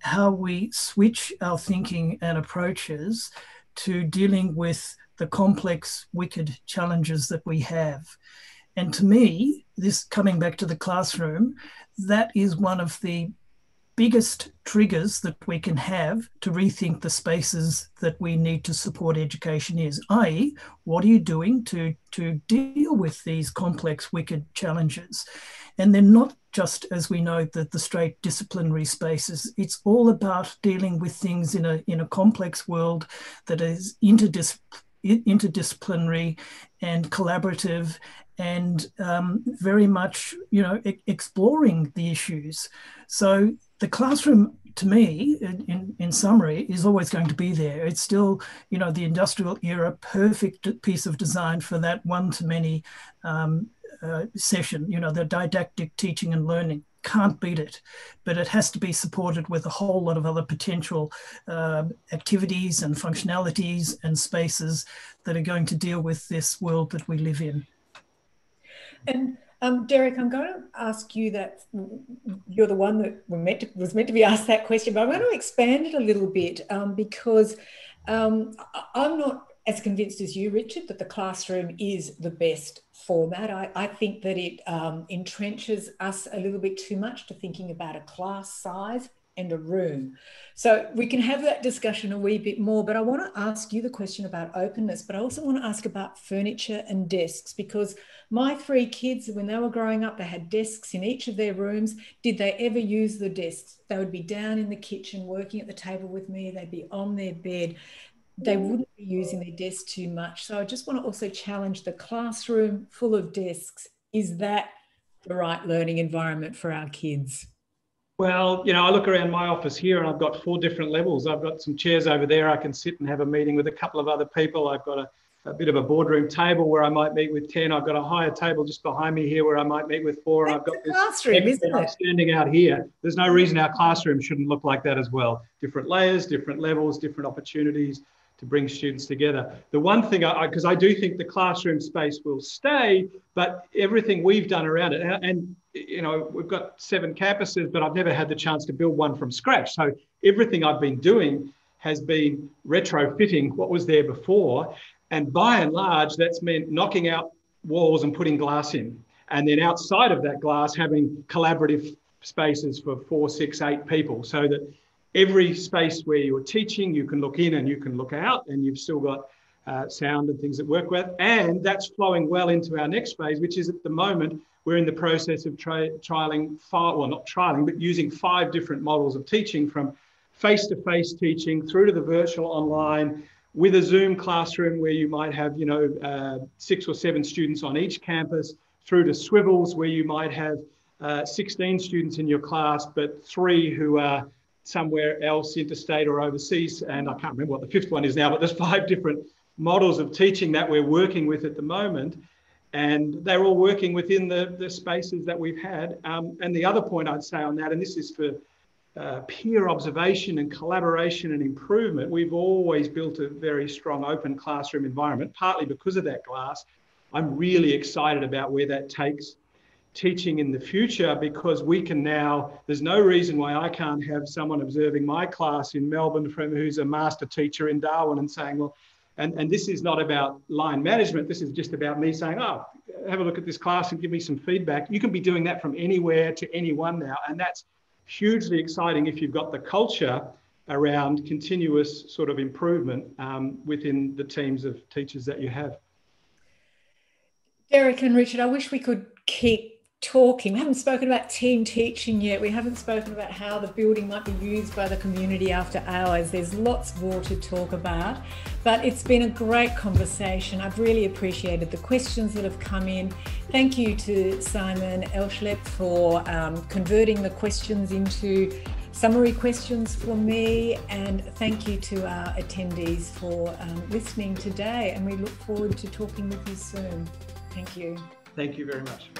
how we switch our thinking and approaches to dealing with the complex, wicked challenges that we have. And to me, this coming back to the classroom, that is one of the biggest triggers that we can have to rethink the spaces that we need to support education is, i.e., what are you doing to, to deal with these complex, wicked challenges? And they're not just, as we know, the, the straight disciplinary spaces. It's all about dealing with things in a, in a complex world that is interdis- interdisciplinary and collaborative and um, very much, you know, e- exploring the issues. So the classroom to me in, in summary is always going to be there. It's still you know the industrial era perfect piece of design for that one to many um, uh, session you know the didactic teaching and learning. Can't beat it. But it has to be supported with a whole lot of other potential uh, activities and functionalities and spaces that are going to deal with this world that we live in. And um, Derek, I'm going to ask you that you're the one that meant to, was meant to be asked that question, but I'm going to expand it a little bit um, because um, I'm not as convinced as you, Richard, that the classroom is the best format. I, I think that it um, entrenches us a little bit too much to thinking about a class size and a room. So we can have that discussion a wee bit more, but I want to ask you the question about openness, but I also want to ask about furniture and desks because my three kids, when they were growing up, they had desks in each of their rooms. Did they ever use the desks? They would be down in the kitchen working at the table with me, they'd be on their bed. they wouldn't be using their desks too much. So I just want to also challenge the classroom full of desks. Is that the right learning environment for our kids? Well, you know, I look around my office here and I've got four different levels. I've got some chairs over there. I can sit and have a meeting with a couple of other people. I've got a, a bit of a boardroom table where I might meet with 10. I've got a higher table just behind me here where I might meet with four. And I've got this classroom, isn't it? standing out here. There's no reason our classroom shouldn't look like that as well. Different layers, different levels, different opportunities to bring students together. The one thing, because I, I, do think the classroom space will stay, but everything we've done around it, and, and, you know, we've got seven campuses, but I've never had the chance to build one from scratch. So everything I've been doing has been retrofitting what was there before. And by and large, that's meant knocking out walls and putting glass in. And then outside of that glass, having collaborative spaces for four, six, eight people so that every space where you're teaching, you can look in and you can look out, and you've still got uh, sound and things that work with. And that's flowing well into our next phase, which is at the moment we're in the process of tri- trialing five, well, not trialing, but using five different models of teaching from face to face teaching through to the virtual online with a Zoom classroom where you might have, you know, uh, six or seven students on each campus, through to swivels where you might have uh, 16 students in your class, but three who are somewhere else, interstate or overseas. And I can't remember what the fifth one is now, but there's five different models of teaching that we're working with at the moment. And they're all working within the, the spaces that we've had. Um, and the other point I'd say on that, and this is for uh, peer observation and collaboration and improvement, we've always built a very strong open classroom environment, partly because of that glass. I'm really excited about where that takes teaching in the future because we can now there's no reason why I can't have someone observing my class in Melbourne from who's a master teacher in Darwin and saying well and, and this is not about line management. This is just about me saying oh have a look at this class and give me some feedback. You can be doing that from anywhere to anyone now. And that's hugely exciting if you've got the culture around continuous sort of improvement um, within the teams of teachers that you have. Derek and Richard, I wish we could keep talking. We haven't spoken about team teaching yet. We haven't spoken about how the building might be used by the community after hours. There's lots more to talk about, but it's been a great conversation. I've really appreciated the questions that have come in. Thank you to Simon Elschlepp for um, converting the questions into summary questions for me and thank you to our attendees for um, listening today and we look forward to talking with you soon. Thank you. Thank you very much.